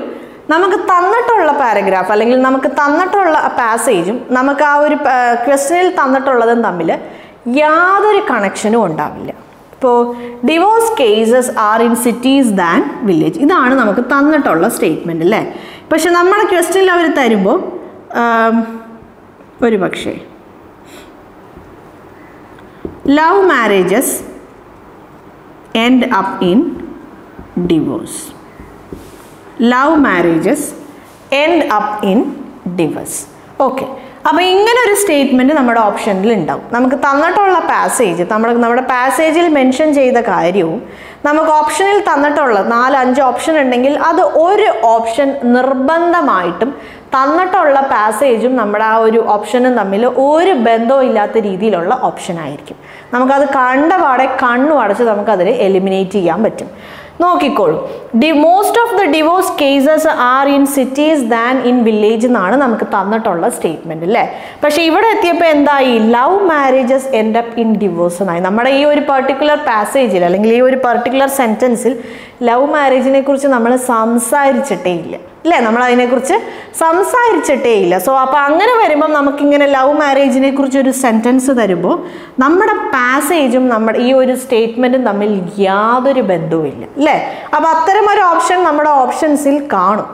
നമുക്ക് തന്നിട്ടുള്ള പാരഗ്രാഫ് അല്ലെങ്കിൽ നമുക്ക് തന്നിട്ടുള്ള പാസേജും നമുക്ക് ആ ഒരു ക്വസ്റ്റനിൽ തന്നിട്ടുള്ളതും തമ്മിൽ യാതൊരു കണക്ഷനും ഉണ്ടാവില്ല. ഇപ്പോൾ divorce cases are in cities than village ഇതാണ് നമുക്ക് തന്നിട്ടുള്ള സ്റ്റേറ്റ്മെന്റ് അല്ലേ? പക്ഷെ നമ്മുടെ ക്വസ്റ്റനിൽ അവർ തരുമ്പോൾ ഒരു പക്ഷേ. Love marriages end up in divorce love marriages end up in divorce okay അപ്പോൾ ഇങ്ങനെ ഒരു സ്റ്റേറ്റ്മെന്റ് നമ്മുടെ ഓപ്ഷനിൽ ഉണ്ടാവും. നമുക്ക് തന്നിട്ടുള്ള പാസേജ് നമ്മൾ നമ്മുടെ പാസേജിൽ മെൻഷൻ ചെയ്ത കാര്യവും നമുക്ക് ഓപ്ഷനിൽ തന്നിട്ടുള്ള നാല് അഞ്ച് ഓപ്ഷൻ ഉണ്ടെങ്കിൽ അത് ഒരു ഓപ്ഷൻ നിർബന്ധമായിട്ടും തന്നിട്ടുള്ള പാസേജും നമ്മുടെ ആ ഒരു ഓപ്ഷനും തമ്മിൽ ഒരു ബന്ധവും ഇല്ലാത്ത രീതിയിലുള്ള ഓപ്ഷൻ ആയിരിക്കും. നമുക്കത് കണ്ട പാടെ കണ്ണു അടച്ച് നമുക്കതിൽ എലിമിനേറ്റ് ചെയ്യാൻ പറ്റും. നോക്കിക്കോളൂ. The most of the divorce cases are in cities than in village എന്നാണ് നമുക്ക് തന്നിട്ടുള്ള സ്റ്റേറ്റ്മെന്റ് അല്ലേ? പക്ഷേ ഇവിടെ എത്തിയപ്പോൾ എന്തായി? Love marriages end up in divorce എന്നായി. നമ്മുടെ ഈ ഒരു പെർട്ടിക്കുലർ പാസേജിൽ അല്ലെങ്കിൽ ഈ ഒരു പെർട്ടിക്കുലർ സെന്റൻസിൽ ലവ് മാരേജിനെ കുറിച്ച് നമ്മൾ സംസാരിച്ചിട്ടേ ഇല്ല. അല്ലേ? നമ്മൾ അതിനെക്കുറിച്ച് സംസാരിച്ചിട്ടേ ഇല്ല. സോ അപ്പോൾ അങ്ങനെ വരുമ്പം നമുക്കിങ്ങനെ ലവ് മാരേജിനെ കുറിച്ച് ഒരു സെന്റൻസ് തരുമ്പോൾ നമ്മുടെ പാസേജും നമ്മുടെ ഈ ഒരു സ്റ്റേറ്റ്മെന്റും തമ്മിൽ യാതൊരു ബന്ധവുമില്ല അല്ലേ? അപ്പോൾ അത്തരം ഒരു ഓപ്ഷൻ നമ്മുടെ ഓപ്ഷൻസിൽ കാണും.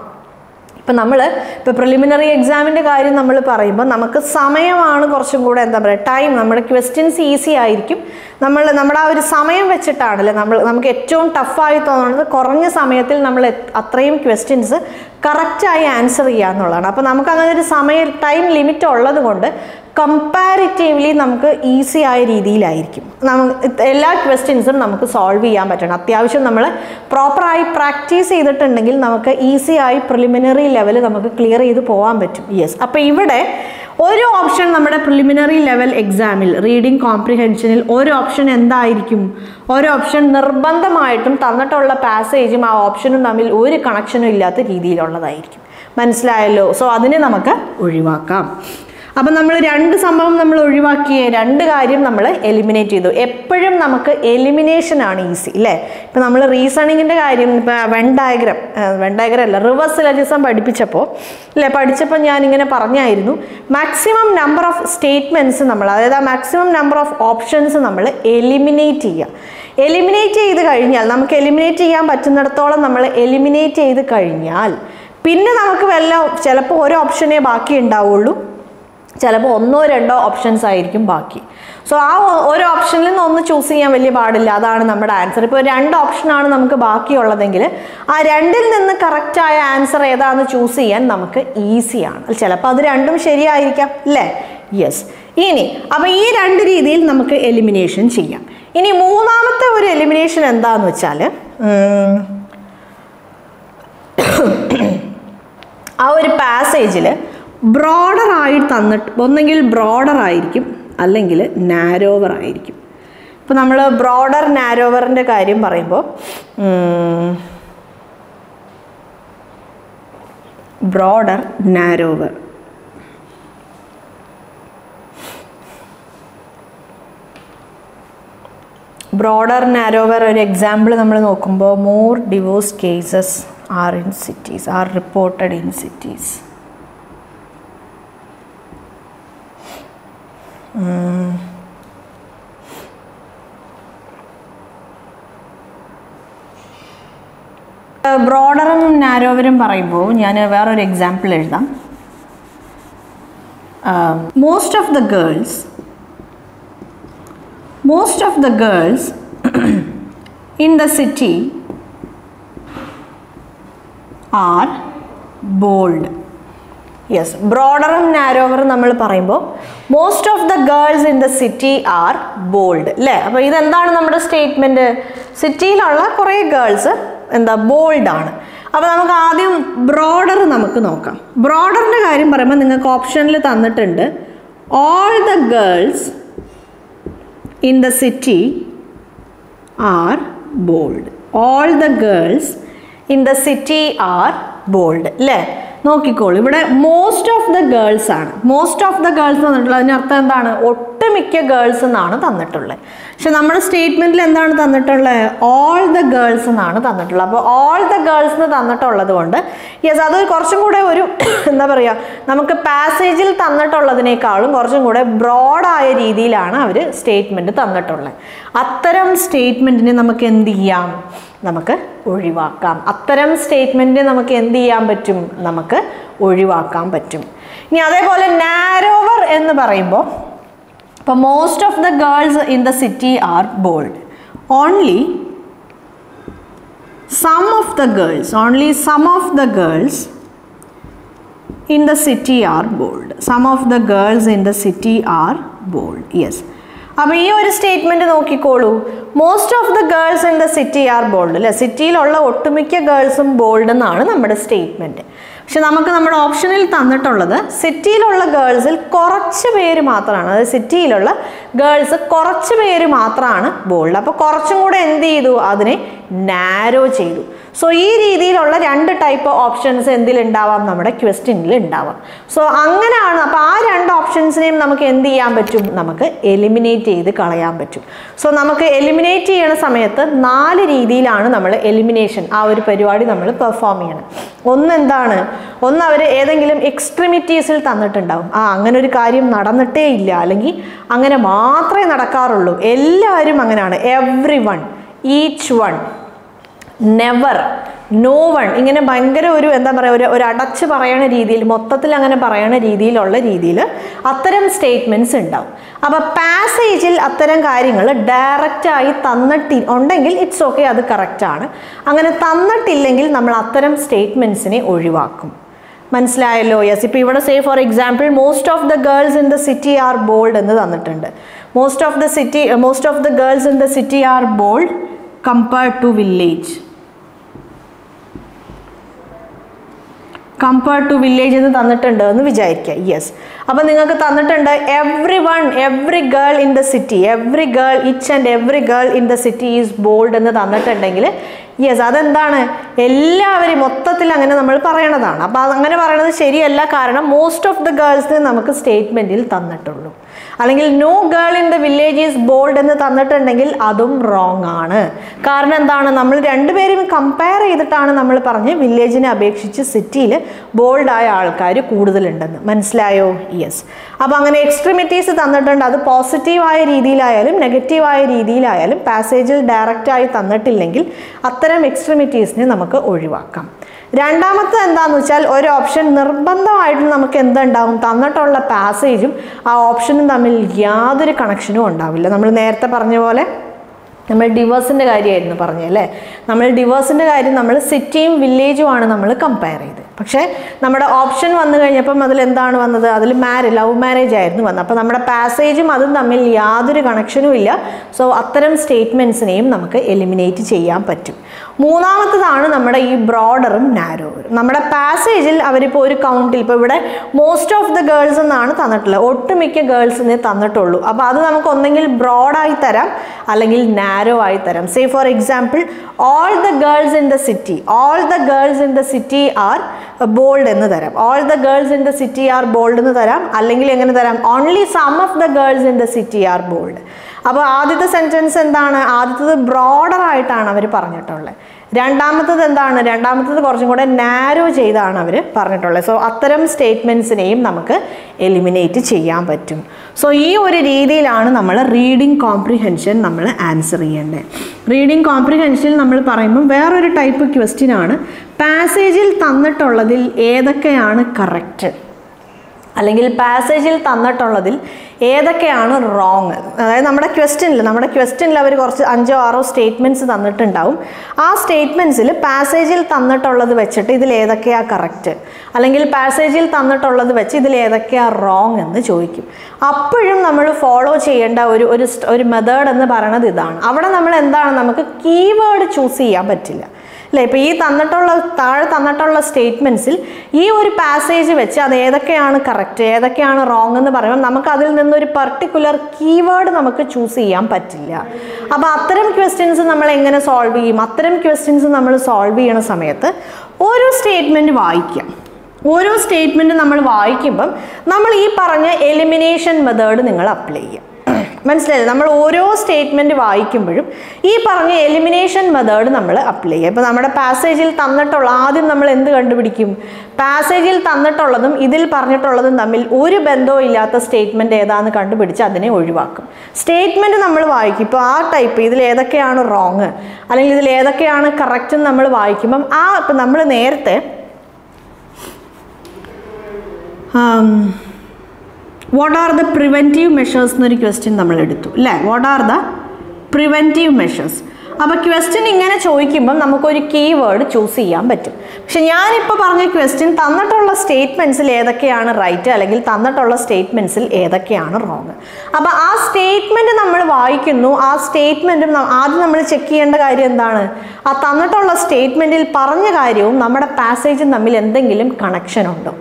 ഇപ്പം നമ്മൾ ഇപ്പോൾ പ്രിലിമിനറി എക്സാമിന്റെ കാര്യം നമ്മൾ പറയുമ്പോൾ നമുക്ക് സമയമാണ് കുറച്ചും കൂടെ എന്താ പറയുക ടൈം നമ്മുടെ ക്വസ്റ്റ്യൻസ് ഈസി ആയിരിക്കും. നമ്മൾ നമ്മുടെ ആ ഒരു സമയം വെച്ചിട്ടാണല്ലേ നമ്മൾ നമുക്ക് ഏറ്റവും ടഫായി തോന്നുന്നത് കുറഞ്ഞ സമയത്തിൽ നമ്മൾ അത്രയും ക്വസ്റ്റ്യൻസ് കറക്റ്റായി ആൻസർ ചെയ്യുക എന്നുള്ളതാണ്. അപ്പോൾ നമുക്ക് അങ്ങനെ ഒരു സമയ ടൈം ലിമിറ്റ് ഉള്ളത് കൊണ്ട് കമ്പാരിറ്റീവ്ലി നമുക്ക് ഈസി ആയ രീതിയിലായിരിക്കും. നമുക്ക് എല്ലാ ക്വസ്റ്റ്യൻസും നമുക്ക് സോൾവ് ചെയ്യാൻ പറ്റണം. അത്യാവശ്യം നമ്മൾ പ്രോപ്പറായി പ്രാക്ടീസ് ചെയ്തിട്ടുണ്ടെങ്കിൽ നമുക്ക് ഈസി ആയി പ്രിലിമിനറി ലെവൽ നമുക്ക് ക്ലിയർ ചെയ്ത് പോകാൻ പറ്റും. യെസ് അപ്പോൾ ഇവിടെ ഒരു ഓപ്ഷൻ നമ്മുടെ പ്രിലിമിനറി ലെവൽ എക്സാമിൽ റീഡിംഗ് കോംപ്രിഹെൻഷനിൽ ഒരു ഓപ്ഷൻ എന്തായിരിക്കും? ഒരു ഓപ്ഷൻ നിർബന്ധമായിട്ടും തന്നിട്ടുള്ള പാസേജും ആ ഓപ്ഷനും തമ്മിൽ ഒരു കണക്ഷനും ഇല്ലാത്ത രീതിയിലുള്ളതായിരിക്കും. മനസ്സിലായല്ലോ? സോ അതിനെ നമുക്ക് ഒഴിവാക്കാം. അപ്പം നമ്മൾ രണ്ട് സംഭവം നമ്മൾ ഒഴിവാക്കിയ രണ്ട് കാര്യം നമ്മൾ എലിമിനേറ്റ് ചെയ്തു. എപ്പോഴും നമുക്ക് എലിമിനേഷൻ ആണ് ഈസി അല്ലേ ഇപ്പം നമ്മൾ റീസണിങ്ങിന്റെ കാര്യം ഇപ്പം വെൻ ഡയഗ്രം വെൻ ഡയഗ്രം അല്ല റിവേഴ്സ് സിലജിസം പഠിപ്പിച്ചപ്പോൾ അല്ലേ പഠിച്ചപ്പോൾ ഞാനിങ്ങനെ പറഞ്ഞായിരുന്നു മാക്സിമം നമ്പർ ഓഫ് സ്റ്റേറ്റ്മെന്റ്സ് നമ്മൾ അതായത് ആ മാക്സിമം നമ്പർ ഓഫ് ഓപ്ഷൻസ് നമ്മൾ എലിമിനേറ്റ് ചെയ്യുക. എലിമിനേറ്റ് ചെയ്ത് കഴിഞ്ഞാൽ നമുക്ക് എലിമിനേറ്റ് ചെയ്യാൻ പറ്റുന്നിടത്തോളം നമ്മൾ എലിമിനേറ്റ് ചെയ്ത് കഴിഞ്ഞാൽ പിന്നെ നമുക്ക് വല്ല ചിലപ്പോൾ ഒരു ഓപ്ഷനേ ബാക്കി ഉണ്ടാവുള്ളൂ ചിലപ്പോൾ ഒന്നോ രണ്ടോ ഓപ്ഷൻസ് ആയിരിക്കും ബാക്കി. സോ ആ ഒരു ഓപ്ഷനിൽ നിന്ന് ഒന്ന് ചൂസ് ചെയ്യാൻ വലിയ പാടില്ല. അതാണ് നമ്മുടെ ആൻസർ ഇപ്പോൾ രണ്ട് ഓപ്ഷനാണ് നമുക്ക് ബാക്കിയുള്ളതെങ്കിൽ ആ രണ്ടിൽ നിന്ന് കറക്റ്റായ ആൻസർ ഏതാണെന്ന് ചൂസ് ചെയ്യാൻ നമുക്ക് ഈസിയാണ് ചിലപ്പോൾ അത് രണ്ടും ശരിയായിരിക്കാം അല്ലേ യെസ് ഇനി അപ്പോൾ ഈ രണ്ട് രീതിയിൽ നമുക്ക് എലിമിനേഷൻ ചെയ്യാം. ഇനി മൂന്നാമത്തെ ഒരു എലിമിനേഷൻ എന്താന്ന് വെച്ചാൽ (coughs) ആ ഒരു പാസേജിൽ ബ്രോഡർ ആയി തന്നിട്ട് ഒന്നെങ്കിൽ ബ്രോഡർ ആയിരിക്കും അല്ലെങ്കിൽ നാരോവർ ആയിരിക്കും. ഇപ്പോൾ നമ്മൾ ബ്രോഡർ നാരോവറിന്റെ കാര്യം പറയുമ്പോൾ ബ്രോഡർ നാരോവർ ബ്രോഡർ നാരോവർ ഒരു എക്സാമ്പിൾ നമ്മൾ നോക്കുമ്പോൾ more divorce cases are in cities are reported in cities ബ്രോഡറും നാരോവരും പറയുമ്പോൾ ഞാൻ വേറൊരു എക്സാമ്പിൾ എഴുതാം. Most of the girls most of the girls (clears throat) in the city are bold. Yes ബ്രോഡറും നാരോവറും നമ്മൾ പറയുമ്പോൾ most of the girls in the city are bold അല്ലേ അപ്പോൾ ഇതെന്താണ് നമ്മുടെ സ്റ്റേറ്റ്മെന്റ് സിറ്റിയിലുള്ള കുറേ ഗേൾസ് എന്താ ബോൾഡാണ് അപ്പോൾ നമുക്ക് ആദ്യം ബ്രോഡർ നമുക്ക് നോക്കാം. ബ്രോഡറിന്റെ കാര്യം പറയുമ്പോൾ നിങ്ങൾക്ക് ഓപ്ഷനിൽ തന്നിട്ടുണ്ട്. All the girls in the city are bold all the girls in the city are bold അല്ലേ നോക്കിക്കോളൂ. ഇവിടെ മോസ്റ്റ് ഓഫ് ദ ഗേൾസ് ആണ്. മോസ്റ്റ് ഓഫ് ദ ഗേൾസ് തന്നിട്ടുള്ളത്. അതിനർത്ഥം എന്താണ്? ഒട്ടുമിക്ക ഗേൾസ് എന്നാണ് തന്നിട്ടുള്ളത്. പക്ഷെ നമ്മുടെ സ്റ്റേറ്റ്മെന്റിൽ എന്താണ് തന്നിട്ടുള്ളത്? ഓൾ ദ ഗേൾസ് എന്നാണ് തന്നിട്ടുള്ളത്. അപ്പോൾ ഓൾ ദ ഗേൾസ് എന്ന് തന്നിട്ടുള്ളത് കൊണ്ട് യെസ് അത് കുറച്ചും കൂടെ ഒരു എന്താ പറയുക നമുക്ക് പാസേജിൽ തന്നിട്ടുള്ളതിനേക്കാളും കുറച്ചും കൂടെ ബ്രോഡായ രീതിയിലാണ് അവർ സ്റ്റേറ്റ്മെന്റ് തന്നിട്ടുള്ളത്. അത്തരം സ്റ്റേറ്റ്മെന്റിനെ നമുക്ക് എന്ത് ചെയ്യാം? നമുക്ക് ഒഴിവാക്കാം. അത്തരം സ്റ്റേറ്റ്മെന്റ് നമുക്ക് എന്ത് ചെയ്യാൻ പറ്റും? നമുക്ക് ഒഴിവാക്കാൻ പറ്റും. ഇനി അതേപോലെ നാരോവർ എന്ന് പറയുമ്പോൾ ഇപ്പോൾ most of the girls in the city are bold only some of the girls only some of the girls in the city are bold some of the girls in the city are bold yes അപ്പോൾ ഈ ഒരു statement നോക്കിക്കോളൂ. Most of the girls in the city are bold അല്ലേ? സിറ്റിയിലുള്ള ഒട്ടുമിക്ക ഗേൾസും bold എന്നാണ് നമ്മുടെ statement പക്ഷെ നമുക്ക് നമ്മുടെ ഓപ്ഷനിൽ തന്നിട്ടുള്ളത് സിറ്റിയിലുള്ള ഗേൾസിൽ കുറച്ച് പേര് മാത്രമാണ്. അതായത് സിറ്റിയിലുള്ള ഗേൾസ് കുറച്ച് പേര് മാത്രമാണ് ബോൾഡ് അപ്പോൾ കുറച്ചും കൂടെ എന്ത് ചെയ്തു? അതിനെ നാരോ ചെയ്തു. സോ ഈ രീതിയിലുള്ള രണ്ട് ടൈപ്പ് ഓപ്ഷൻസ് എന്തിലുണ്ടാവാം? നമ്മുടെ ക്വസ്റ്റ്യനിൽ ഉണ്ടാവാം. സോ അങ്ങനെയാണ്. അപ്പോൾ ആ രണ്ട് ഓപ്ഷൻസിനെയും നമുക്ക് എന്ത് ചെയ്യാൻ പറ്റും? നമുക്ക് എലിമിനേറ്റ് ചെയ്ത് കളയാൻ പറ്റും. സോ നമുക്ക് എലിമിനേറ്റ് ചെയ്യണ സമയത്ത് നാല് രീതിയിലാണ് നമ്മൾ എലിമിനേഷൻ ആ ഒരു പരിപാടി നമ്മൾ പെർഫോം ചെയ്യണം ഒന്ന് എന്താണ്? ഒന്ന് അവർ ഏതെങ്കിലും എക്സ്ട്രിമിറ്റീസിൽ തന്നിട്ടുണ്ടാവും. ആ അങ്ങനെ ഒരു കാര്യം നടന്നിട്ടേ ഇല്ല. അല്ലെങ്കിൽ അങ്ങനെ മാത്രമേ നടക്കാറുള്ളൂ. എല്ലാവരും അങ്ങനെയാണ്. Every one each one never no one ഇങ്ങനെ ഭയങ്കര ഒരു എന്താ പറയുക ഒരു ഒരു അടച്ച് പറയണ രീതിയിൽ മൊത്തത്തിൽ അങ്ങനെ പറയണ രീതിയിലുള്ള രീതിയിൽ അത്തരം സ്റ്റേറ്റ്മെന്റ്സ് ഉണ്ടാവും. അപ്പോൾ പാസേജിൽ അത്തരം കാര്യങ്ങൾ ഡയറക്റ്റായി തന്നിട്ടി ഉണ്ടെങ്കിൽ ഇറ്റ്സ് ഓക്കെ അത് കറക്റ്റാണ് അങ്ങനെ തന്നിട്ടില്ലെങ്കിൽ നമ്മൾ അത്തരം സ്റ്റേറ്റ്മെന്റ്സിനെ ഒഴിവാക്കും. മനസ്സിലായല്ലോ? യെസ് ഇപ്പോൾ ഇവിടെ say for example most of the girls in the city are bold എന്ന് തന്നിട്ടുണ്ട്. Most of the city most of the girls in the city are bold compared to village compared to village എന്ന് തന്നിട്ടുണ്ട് എന്ന് വിചാരിക്കുക. Yes അപ്പം നിങ്ങൾക്ക് തന്നിട്ടുണ്ട് every one every girl in the city every girl each and every girl in the city is bold എന്ന് തന്നിട്ടുണ്ടെങ്കിൽ yes അതെന്താണ്? എല്ലാവരും മൊത്തത്തിൽ അങ്ങനെ നമ്മൾ പറയണതാണ്. അപ്പോൾ അങ്ങനെ പറയണത് ശരിയല്ല. കാരണം മോസ്റ്റ് ഓഫ് ദ ഗേൾസിന് നമുക്ക് സ്റ്റേറ്റ്മെന്റിൽ തന്നിട്ടുള്ളൂ. അല്ലെങ്കിൽ no girl in the village is bold എന്ന് തന്നിട്ടുണ്ടെങ്കിൽ അതും റോങ് ആണ്. കാരണം എന്താണ്? നമ്മൾ രണ്ടുപേരും കമ്പയർ ചെയ്തിട്ടാണ് നമ്മൾ പറഞ്ഞ് വില്ലേജിനെ അപേക്ഷിച്ച് സിറ്റിയിൽ ബോൾഡായ ആൾക്കാർ കൂടുതലുണ്ടെന്ന്. മനസ്സിലായോ? യെസ് അപ്പോൾ അങ്ങനെ എക്സ്ട്രീമിറ്റീസ് തന്നിട്ടുണ്ട്. അത് പോസിറ്റീവായ രീതിയിലായാലും നെഗറ്റീവായ രീതിയിലായാലും പാസേജിൽ ഡയറക്റ്റായി തന്നിട്ടില്ലെങ്കിൽ അത്തരം എക്സ്ട്രീമിറ്റീസിനെ നമുക്ക് ഒഴിവാക്കാം. രണ്ടാമത്തെ എന്താന്ന് വെച്ചാൽ ഒരു ഓപ്ഷൻ നിർബന്ധമായിട്ടും നമുക്ക് എന്തുണ്ടാവും? തന്നിട്ടുള്ള പാസേജും ആ ഓപ്ഷനും തമ്മിൽ യാതൊരു കണക്ഷനും ഉണ്ടാവില്ല. നമ്മൾ നേരത്തെ പറഞ്ഞ പോലെ നമ്മൾ ഡിവേഴ്സിന്റെ കാര്യമായിരുന്നു പറഞ്ഞല്ലേ നമ്മൾ ഡിവേഴ്സിന്റെ കാര്യം നമ്മൾ സിറ്റിയും വില്ലേജുമാണ് നമ്മൾ കമ്പയർ ചെയ്ത് പക്ഷേ നമ്മുടെ ഓപ്ഷൻ വന്നു കഴിഞ്ഞപ്പം അതിൽ എന്താണ് വന്നത്? അതിൽ മാരേജ് ലവ് മാരേജ് ആയിരുന്നു വന്നത്. അപ്പോൾ നമ്മുടെ പാസേജും അതും തമ്മിൽ യാതൊരു കണക്ഷനും ഇല്ല. സോ അത്തരം സ്റ്റേറ്റ്മെന്റ്സിനെയും നമുക്ക് എലിമിനേറ്റ് ചെയ്യാൻ പറ്റും. മൂന്നാമത്തതാണ് നമ്മുടെ ഈ ബ്രോഡറും നാരോവറും നമ്മുടെ പാസേജിൽ അവരിപ്പോൾ ഒരു കൗണ്ടിൽ ഇപ്പോൾ ഇവിടെ മോസ്റ്റ് ഓഫ് ദ ഗേൾസ് എന്നാണ് തന്നിട്ടുള്ളത്. ഒട്ടുമിക്ക ഗേൾസിനെ തന്നിട്ടുള്ളൂ. അപ്പോൾ അത് നമുക്ക് ഒന്നെങ്കിൽ ബ്രോഡായി തരാം അല്ലെങ്കിൽ നാരോ ആയി തരാം. Say for example all the girls in the city all the girls in the city are bold എന്ന് തരാം. All the girls in the city are bold എന്ന് തരാം. അല്ലെങ്കിൽ എങ്ങനെ തരാം? Only some of the girls in the city are bold അപ്പോൾ ആദ്യത്തെ sentence എന്താണ്? ആദ്യത്തത് ബ്രോഡർ ആയിട്ടാണ് അവർ പറഞ്ഞിട്ടുള്ളത്. രണ്ടാമത്തത് എന്താണ്? രണ്ടാമത്തത് കുറച്ചും കൂടെ നാരോ ചെയ്താണ് അവർ പറഞ്ഞിട്ടുള്ളത്. സോ അത്തരം സ്റ്റേറ്റ്മെന്റ്സിനെയും നമുക്ക് എലിമിനേറ്റ് ചെയ്യാൻ പറ്റും. സോ ഈ ഒരു രീതിയിലാണ് നമ്മൾ റീഡിംഗ് കോംപ്രിഹെൻഷൻ നമ്മൾ ആൻസർ ചെയ്യേണ്ടത്. റീഡിംഗ് കോംപ്രിഹെൻഷൻ നമ്മൾ പറയുമ്പോൾ വേറൊരു ടൈപ്പ് ക്വസ്റ്റ്യൻ ആണ്. പാസേജിൽ തന്നിട്ടുള്ളതിൽ ഏതൊക്കെയാണ് കറക്റ്റ് അല്ലെങ്കിൽ പാസേജിൽ തന്നിട്ടുള്ളതിൽ ഏതൊക്കെയാണ് റോങ് അതായത് നമ്മുടെ ക്വസ്റ്റ്യനിൽ നമ്മുടെ ക്വസ്റ്റ്യനിൽ അവർ കുറച്ച് അഞ്ചോ ആറോ സ്റ്റേറ്റ്മെന്റ്സ് തന്നിട്ടുണ്ടാവും. ആ സ്റ്റേറ്റ്മെന്റ്സിൽ പാസേജിൽ തന്നിട്ടുള്ളത് വെച്ചിട്ട് ഇതിൽ ഏതൊക്കെയാണ് കറക്റ്റ് അല്ലെങ്കിൽ പാസേജിൽ തന്നിട്ടുള്ളത് വെച്ച് ഇതിൽ ഏതൊക്കെയാണ് റോങ് എന്ന് ചോദിക്കും. അപ്പോഴും നമ്മൾ ഫോളോ ചെയ്യേണ്ട ഒരു ഒരു മെത്തേഡ് എന്ന് പറയുന്നത് ഇതാണ്. അവിടെ നമ്മൾ എന്താണ് നമുക്ക് കീവേഡ് ചൂസ് ചെയ്യാൻ പറ്റില്ല. അല്ലേ? ഇപ്പോൾ ഈ തന്നിട്ടുള്ള താഴെ തന്നിട്ടുള്ള സ്റ്റേറ്റ്മെന്റ്സിൽ ഈ ഒരു പാസേജ് വെച്ച് അത് ഏതൊക്കെയാണ് കറക്റ്റ് ഏതൊക്കെയാണ് റോങ് എന്ന് പറയുമ്പോൾ നമുക്ക് അതിൽ നിന്നൊരു പർട്ടിക്കുലർ കീവേഡ് നമുക്ക് ചൂസ് ചെയ്യാൻ പറ്റില്ല. അപ്പോൾ അത്തരം ക്വസ്റ്റ്യൻസ് നമ്മൾ എങ്ങനെ സോൾവ് ചെയ്യും? അത്തരം ക്വസ്റ്റ്യൻസ് നമ്മൾ സോൾവ് ചെയ്യണ സമയത്ത് ഓരോ സ്റ്റേറ്റ്മെന്റ് വായിക്കാം. ഓരോ സ്റ്റേറ്റ്മെന്റ് നമ്മൾ വായിക്കുമ്പം നമ്മൾ ഈ പറഞ്ഞ എലിമിനേഷൻ മെത്തേഡ് നിങ്ങൾ അപ്ലൈ ചെയ്യുക മനസ്സിലായില്ലേ? നമ്മൾ ഓരോ സ്റ്റേറ്റ്മെന്റ് വായിക്കുമ്പോഴും ഈ പറഞ്ഞ എലിമിനേഷൻ മെത്തേഡ് നമ്മൾ അപ്ലൈ ചെയ്യുക. ഇപ്പോൾ നമ്മുടെ പാസേജിൽ തന്നിട്ടുള്ള ആദ്യം നമ്മൾ എന്ത് കണ്ടുപിടിക്കും? പാസേജിൽ തന്നിട്ടുള്ളതും ഇതിൽ പറഞ്ഞിട്ടുള്ളതും തമ്മിൽ ഒരു ബന്ധവും ഇല്ലാത്ത സ്റ്റേറ്റ്മെന്റ് ഏതാണെന്ന് കണ്ടുപിടിച്ച് അതിനെ ഒഴിവാക്കും. സ്റ്റേറ്റ്മെന്റ് നമ്മൾ വായിക്കും. ഇപ്പോൾ ആ ടൈപ്പ് ഇതിൽ ഏതൊക്കെയാണ് റോങ് അല്ലെങ്കിൽ ഇതിൽ ഏതൊക്കെയാണ് കറക്റ്റ് നമ്മൾ വായിക്കുമ്പം ആ ഇപ്പം നമ്മൾ നേരത്തെ what are the preventive measures എന്നൊരു ക്വസ്റ്റ്യൻ നമ്മൾ എടുത്തു അല്ലേ what are the preventive measures അപ്പോൾ ക്വസ്റ്റ്യൻ ഇങ്ങനെ ചോദിക്കുമ്പം നമുക്കൊരു കീ വേർഡ് ചൂസ് ചെയ്യാൻ പറ്റും. പക്ഷെ ഞാനിപ്പോൾ പറഞ്ഞ ക്വസ്റ്റ്യൻ തന്നിട്ടുള്ള സ്റ്റേറ്റ്മെൻസിൽ ഏതൊക്കെയാണ് റൈറ്റ് അല്ലെങ്കിൽ തന്നിട്ടുള്ള സ്റ്റേറ്റ്മെൻസിൽ ഏതൊക്കെയാണ് റോങ് അപ്പോൾ ആ സ്റ്റേറ്റ്മെന്റ് നമ്മൾ വായിക്കുന്നു ആ സ്റ്റേറ്റ്മെന്റും ആദ്യം നമ്മൾ ചെക്ക് ചെയ്യേണ്ട കാര്യം എന്താണ്? ആ തന്നിട്ടുള്ള സ്റ്റേറ്റ്മെന്റിൽ പറഞ്ഞ കാര്യവും നമ്മുടെ പാസേജും തമ്മിൽ എന്തെങ്കിലും കണക്ഷൻ ഉണ്ടോ?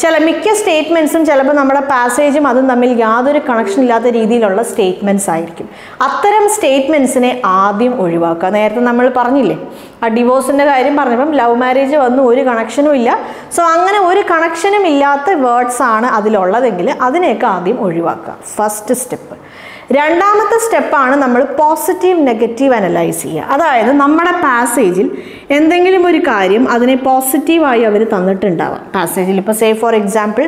ചില മിക്ക സ്റ്റേറ്റ്മെന്റ്സും ചിലപ്പോൾ നമ്മുടെ പാസേജും അതും തമ്മിൽ യാതൊരു കണക്ഷൻ ഇല്ലാത്ത രീതിയിലുള്ള സ്റ്റേറ്റ്മെന്റ്സ് ആയിരിക്കും. അത്തരം സ്റ്റേറ്റ്മെന്റ്സിനെ ആദ്യം ഒഴിവാക്കുക. നേരത്തെ നമ്മൾ പറഞ്ഞില്ലേ ആ ഡിവോഴ്സിന്റെ കാര്യം പറഞ്ഞപ്പം ലവ് മാരേജ് വന്ന് ഒരു കണക്ഷനും ഇല്ല. സോ അങ്ങനെ ഒരു കണക്ഷനും ഇല്ലാത്ത വേർഡ്സ് ആണ് അതിലുള്ളതെങ്കിൽ അതിനെയൊക്കെ ആദ്യം ഒഴിവാക്കുക. ഫസ്റ്റ് സ്റ്റെപ്പ് രണ്ടാമത്തെ സ്റ്റെപ്പാണ് നമ്മൾ പോസിറ്റീവ് നെഗറ്റീവ് അനലൈസ് ചെയ്യുക. അതായത് നമ്മുടെ പാസേജിൽ എന്തെങ്കിലും ഒരു കാര്യം അതിനെ പോസിറ്റീവായി അവർ തന്നിട്ടുണ്ടാവാം. പാസേജിൽ ഇപ്പോൾ സേ ഫോർ എക്സാമ്പിൾ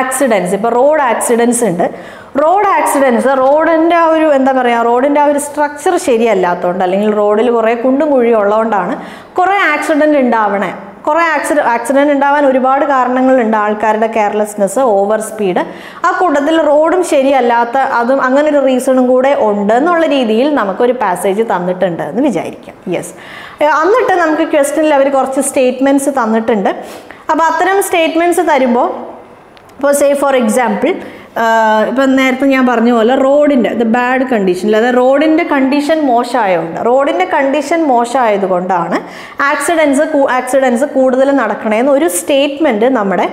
ആക്സിഡൻസ് ഇപ്പോൾ റോഡ് ആക്സിഡൻസ് ഉണ്ട്. റോഡ് ആക്സിഡൻസ് റോഡിന്റെ ആ ഒരു എന്താ പറയുക റോഡിന്റെ ആ ഒരു സ്ട്രക്ചർ ശരിയല്ലാത്തതുകൊണ്ട് അല്ലെങ്കിൽ റോഡിൽ കുറേ കുണ്ടും കുഴിയും ഉള്ളതുകൊണ്ടാണ് കുറേ ആക്സിഡന്റ് ഉണ്ടാവണേ. കുറേ ആക്സിഡ ആക്സിഡന്റ് ഉണ്ടാവാൻ ഒരുപാട് കാരണങ്ങളുണ്ട് ആൾക്കാരുടെ കെയർലെസ്നെസ് ഓവർ സ്പീഡ് ആ കൂട്ടത്തിൽ റോഡും ശരിയല്ലാത്ത അതും അങ്ങനെ ഒരു റീസണും കൂടെ ഉണ്ട് എന്നുള്ള രീതിയിൽ നമുക്കൊരു പാസേജ് തന്നിട്ടുണ്ട് എന്ന് വിചാരിക്കാം. യെസ് എന്നിട്ട് നമുക്ക് ക്വസ്റ്റനിൽ അവർ കുറച്ച് സ്റ്റേറ്റ്മെന്റ്സ് തന്നിട്ടുണ്ട്. അപ്പോൾ അത്തരം സ്റ്റേറ്റ്മെന്റ്സ് തരുമ്പോൾ ഇപ്പോൾ സേ ഫോർ എക്സാമ്പിൾ ഇപ്പം നേരത്തെ ഞാൻ പറഞ്ഞ പോലെ റോഡിന്റെ ദ ബാഡ് കണ്ടീഷൻ അതായത് റോഡിന്റെ കണ്ടീഷൻ മോശമായതുകൊണ്ട് റോഡിന്റെ കണ്ടീഷൻ മോശമായതുകൊണ്ടാണ് ആക്സിഡൻസ് ആക്സിഡൻസ് കൂടുതൽ നടക്കണേന്ന് ഒരു സ്റ്റേറ്റ്മെന്റ് നമ്മുടെ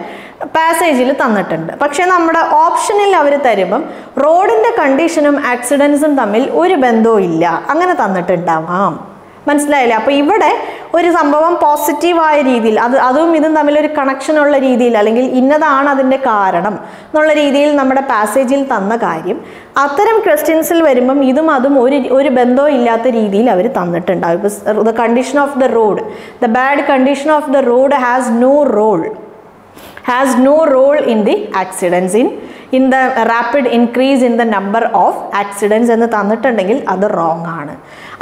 പാസേജിൽ തന്നിട്ടുണ്ട്. പക്ഷേ നമ്മുടെ ഓപ്ഷനിൽ അവർ തരുമ്പം റോഡിന്റെ കണ്ടീഷനും ആക്സിഡൻസും തമ്മിൽ ഒരു ബന്ധവും ഇല്ല. അങ്ങനെ തന്നിട്ടുണ്ടാവാം. മനസ്സിലായില്ലേ? അപ്പോൾ ഇവിടെ ഒരു സംഭവം പോസിറ്റീവായ രീതിയിൽ അത് അതും ഇതും തമ്മിലൊരു കണക്ഷൻ ഉള്ള രീതിയിൽ അല്ലെങ്കിൽ ഇന്നതാണ് അതിന്റെ കാരണം എന്നുള്ള രീതിയിൽ നമ്മുടെ പാസേജിൽ തന്ന കാര്യം. അത്തരം ക്വസ്റ്റ്യൻസിൽ വരുമ്പം ഇതും അതും ഒരു ഒരു ബന്ധവും ഇല്ലാത്ത രീതിയിൽ അവർ തന്നിട്ടുണ്ടാവും. ഇപ്പോൾ the condition of the road the bad condition of the road has no role has no role in the accidents. In in the rapid increase in the number of accidents എന്ന് തന്നിട്ടുണ്ടെങ്കിൽ അത് റോങ് ആണ്.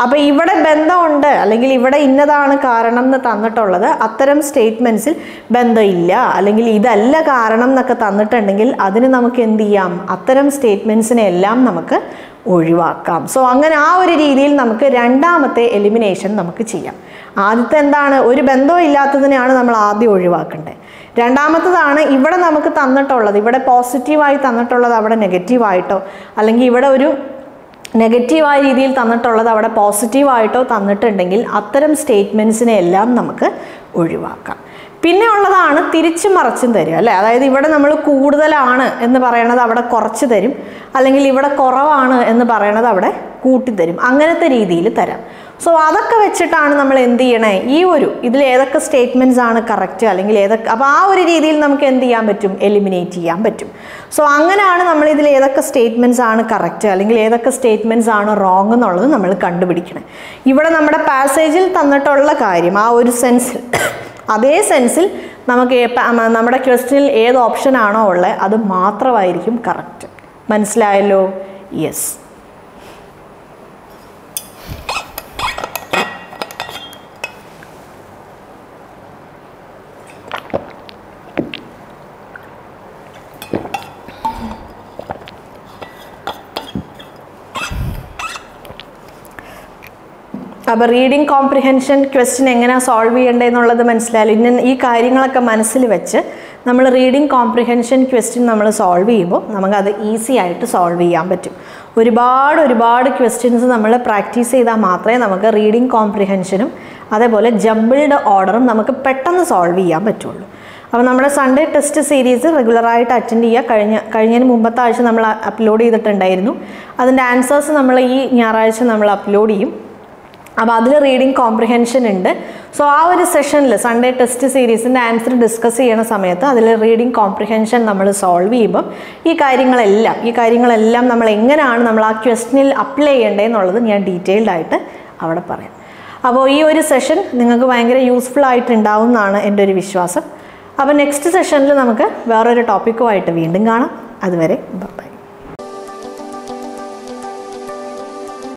അപ്പോൾ ഇവിടെ ബന്ധമുണ്ട് അല്ലെങ്കിൽ ഇവിടെ ഇന്നതാണ് കാരണം എന്ന് തന്നിട്ടുള്ളത് അത്തരം സ്റ്റേറ്റ്മെന്റ്സിൽ ബന്ധമില്ല. അല്ലെങ്കിൽ ഇതല്ല കാരണം എന്നൊക്കെ തന്നിട്ടുണ്ടെങ്കിൽ അതിന് നമുക്ക് എന്ത് ചെയ്യാം? അത്തരം സ്റ്റേറ്റ്മെന്റ്സിനെ എല്ലാം നമുക്ക് ഒഴിവാക്കാം. സോ അങ്ങനെ ആ ഒരു രീതിയിൽ നമുക്ക് രണ്ടാമത്തെ എലിമിനേഷൻ നമുക്ക് ചെയ്യാം. ആദ്യത്തെ എന്താണ്? ഒരു ബന്ധവും ഇല്ലാത്തതിനെയാണ് നമ്മൾ ആദ്യം ഒഴിവാക്കേണ്ടത്. രണ്ടാമത്തതാണ് ഇവിടെ നമുക്ക് തന്നിട്ടുള്ളത് ഇവിടെ പോസിറ്റീവായി തന്നിട്ടുള്ളത് അവിടെ നെഗറ്റീവായിട്ടോ അല്ലെങ്കിൽ ഇവിടെ ഒരു നെഗറ്റീവായ രീതിയിൽ തന്നിട്ടുള്ളത് അവിടെ പോസിറ്റീവായിട്ടോ തന്നിട്ടുണ്ടെങ്കിൽ അത്തരം സ്റ്റേറ്റ്മെൻസിനെ എല്ലാം നമുക്ക് ഒഴിവാക്കാം. പിന്നെ ഉള്ളതാണ് തിരിച്ചും മറിച്ചും തരും അല്ലേ? അതായത് ഇവിടെ നമ്മൾ കൂടുതലാണ് എന്ന് പറയണത് അവിടെ കുറച്ച് തരും അല്ലെങ്കിൽ ഇവിടെ കുറവാണ് എന്ന് പറയണത് അവിടെ കൂട്ടിത്തരും. അങ്ങനത്തെ രീതിയിൽ തരാം. സോ അതൊക്കെ വെച്ചിട്ടാണ് നമ്മൾ എന്ത് ചെയ്യണേ? ഈ ഒരു ഇതിൽ ഏതൊക്കെ സ്റ്റേറ്റ്മെന്റ്സ് ആണ് കറക്റ്റ് അല്ലെങ്കിൽ ഏതൊക്കെ അപ്പോൾ ആ ഒരു രീതിയിൽ നമുക്ക് എന്ത് ചെയ്യാൻ പറ്റും? എലിമിനേറ്റ് ചെയ്യാൻ പറ്റും. സോ അങ്ങനെയാണ് നമ്മൾ ഇതിൽ ഏതൊക്കെ സ്റ്റേറ്റ്മെന്റ്സ് ആണ് കറക്റ്റ് അല്ലെങ്കിൽ ഏതൊക്കെ സ്റ്റേറ്റ്മെന്റ്സ് ആണ് റോങ് എന്നുള്ളത് നമ്മൾ കണ്ടുപിടിക്കണം. ഇവിടെ നമ്മുടെ പാസേജിൽ തന്നിട്ടുള്ള കാര്യം ആ ഒരു സെൻസിൽ അതേ സെൻസിൽ നമുക്ക് നമ്മുടെ ക്വസ്റ്റ്യനിൽ ഏത് ഓപ്ഷനാണോ ഉള്ളത് അത് മാത്രമായിരിക്കും കറക്റ്റ് മനസ്സിലായല്ലോ? യെസ് അപ്പോൾ റീഡിങ് കോംപ്രിഹെൻഷൻ ക്വസ്റ്റ്യൻ എങ്ങനെ സോൾവ് ചെയ്യേണ്ടതെന്നുള്ളത് മനസ്സിലായാലും ഇന്ന ഈ കാര്യങ്ങളൊക്കെ മനസ്സിൽ വെച്ച് നമ്മൾ റീഡിങ് കോംപ്രിഹെൻഷൻ ക്വസ്റ്റ്യൻ നമ്മൾ സോൾവ് ചെയ്യുമ്പോൾ നമുക്കത് ഈസി ആയിട്ട് സോൾവ് ചെയ്യാൻ പറ്റും. ഒരുപാട് ഒരുപാട് ക്വസ്റ്റ്യൻസ് നമ്മൾ പ്രാക്ടീസ് ചെയ്താൽ മാത്രമേ നമുക്ക് റീഡിങ് കോംപ്രിഹെൻഷനും അതേപോലെ ജമ്പിൾഡ് ഓർഡറും നമുക്ക് പെട്ടെന്ന് സോൾവ് ചെയ്യാൻ പറ്റുള്ളൂ. അപ്പോൾ നമ്മുടെ സൺഡേ ടെസ്റ്റ് സീരീസ് റെഗുലറായിട്ട് അറ്റൻഡ് ചെയ്യുക കഴിഞ്ഞ കഴിഞ്ഞതിന് മുമ്പത്തെ ആഴ്ച നമ്മൾ അപ്ലോഡ് ചെയ്തിട്ടുണ്ടായിരുന്നു. അതിന്റെ ആൻസേഴ്സ് നമ്മൾ ഈ ഞായറാഴ്ച നമ്മൾ അപ്ലോഡ് ചെയ്യും. അപ്പോൾ അതിൽ റീഡിങ് കോംപ്രിഹെൻഷൻ ഉണ്ട്. സോ ആ ഒരു സെഷനിൽ സൺഡേ ടെസ്റ്റ് സീരീസിന്റെ ആൻസർ ഡിസ്കസ് ചെയ്യണ സമയത്ത് അതിൽ റീഡിങ് കോംപ്രിഹെൻഷൻ നമ്മൾ സോൾവ് ചെയ്യുമ്പം ഈ കാര്യങ്ങളെല്ലാം ഈ കാര്യങ്ങളെല്ലാം നമ്മൾ എങ്ങനെയാണ് നമ്മൾ ആ ക്വസ്റ്റിനിൽ അപ്ലൈ ചെയ്യേണ്ടതെന്നുള്ളത് ഞാൻ ഡീറ്റെയിൽഡ് ആയിട്ട് അവിടെ പറയാം. അപ്പോൾ ഈ ഒരു സെഷൻ നിങ്ങൾക്ക് ഭയങ്കര യൂസ്ഫുൾ ആയിട്ടുണ്ടാവും എന്നാണ് എന്റെ ഒരു വിശ്വാസം. അപ്പോൾ നെക്സ്റ്റ് സെഷനിൽ നമുക്ക് വേറൊരു ടോപ്പിക്കുമായിട്ട് വീണ്ടും കാണാം. അതുവരെ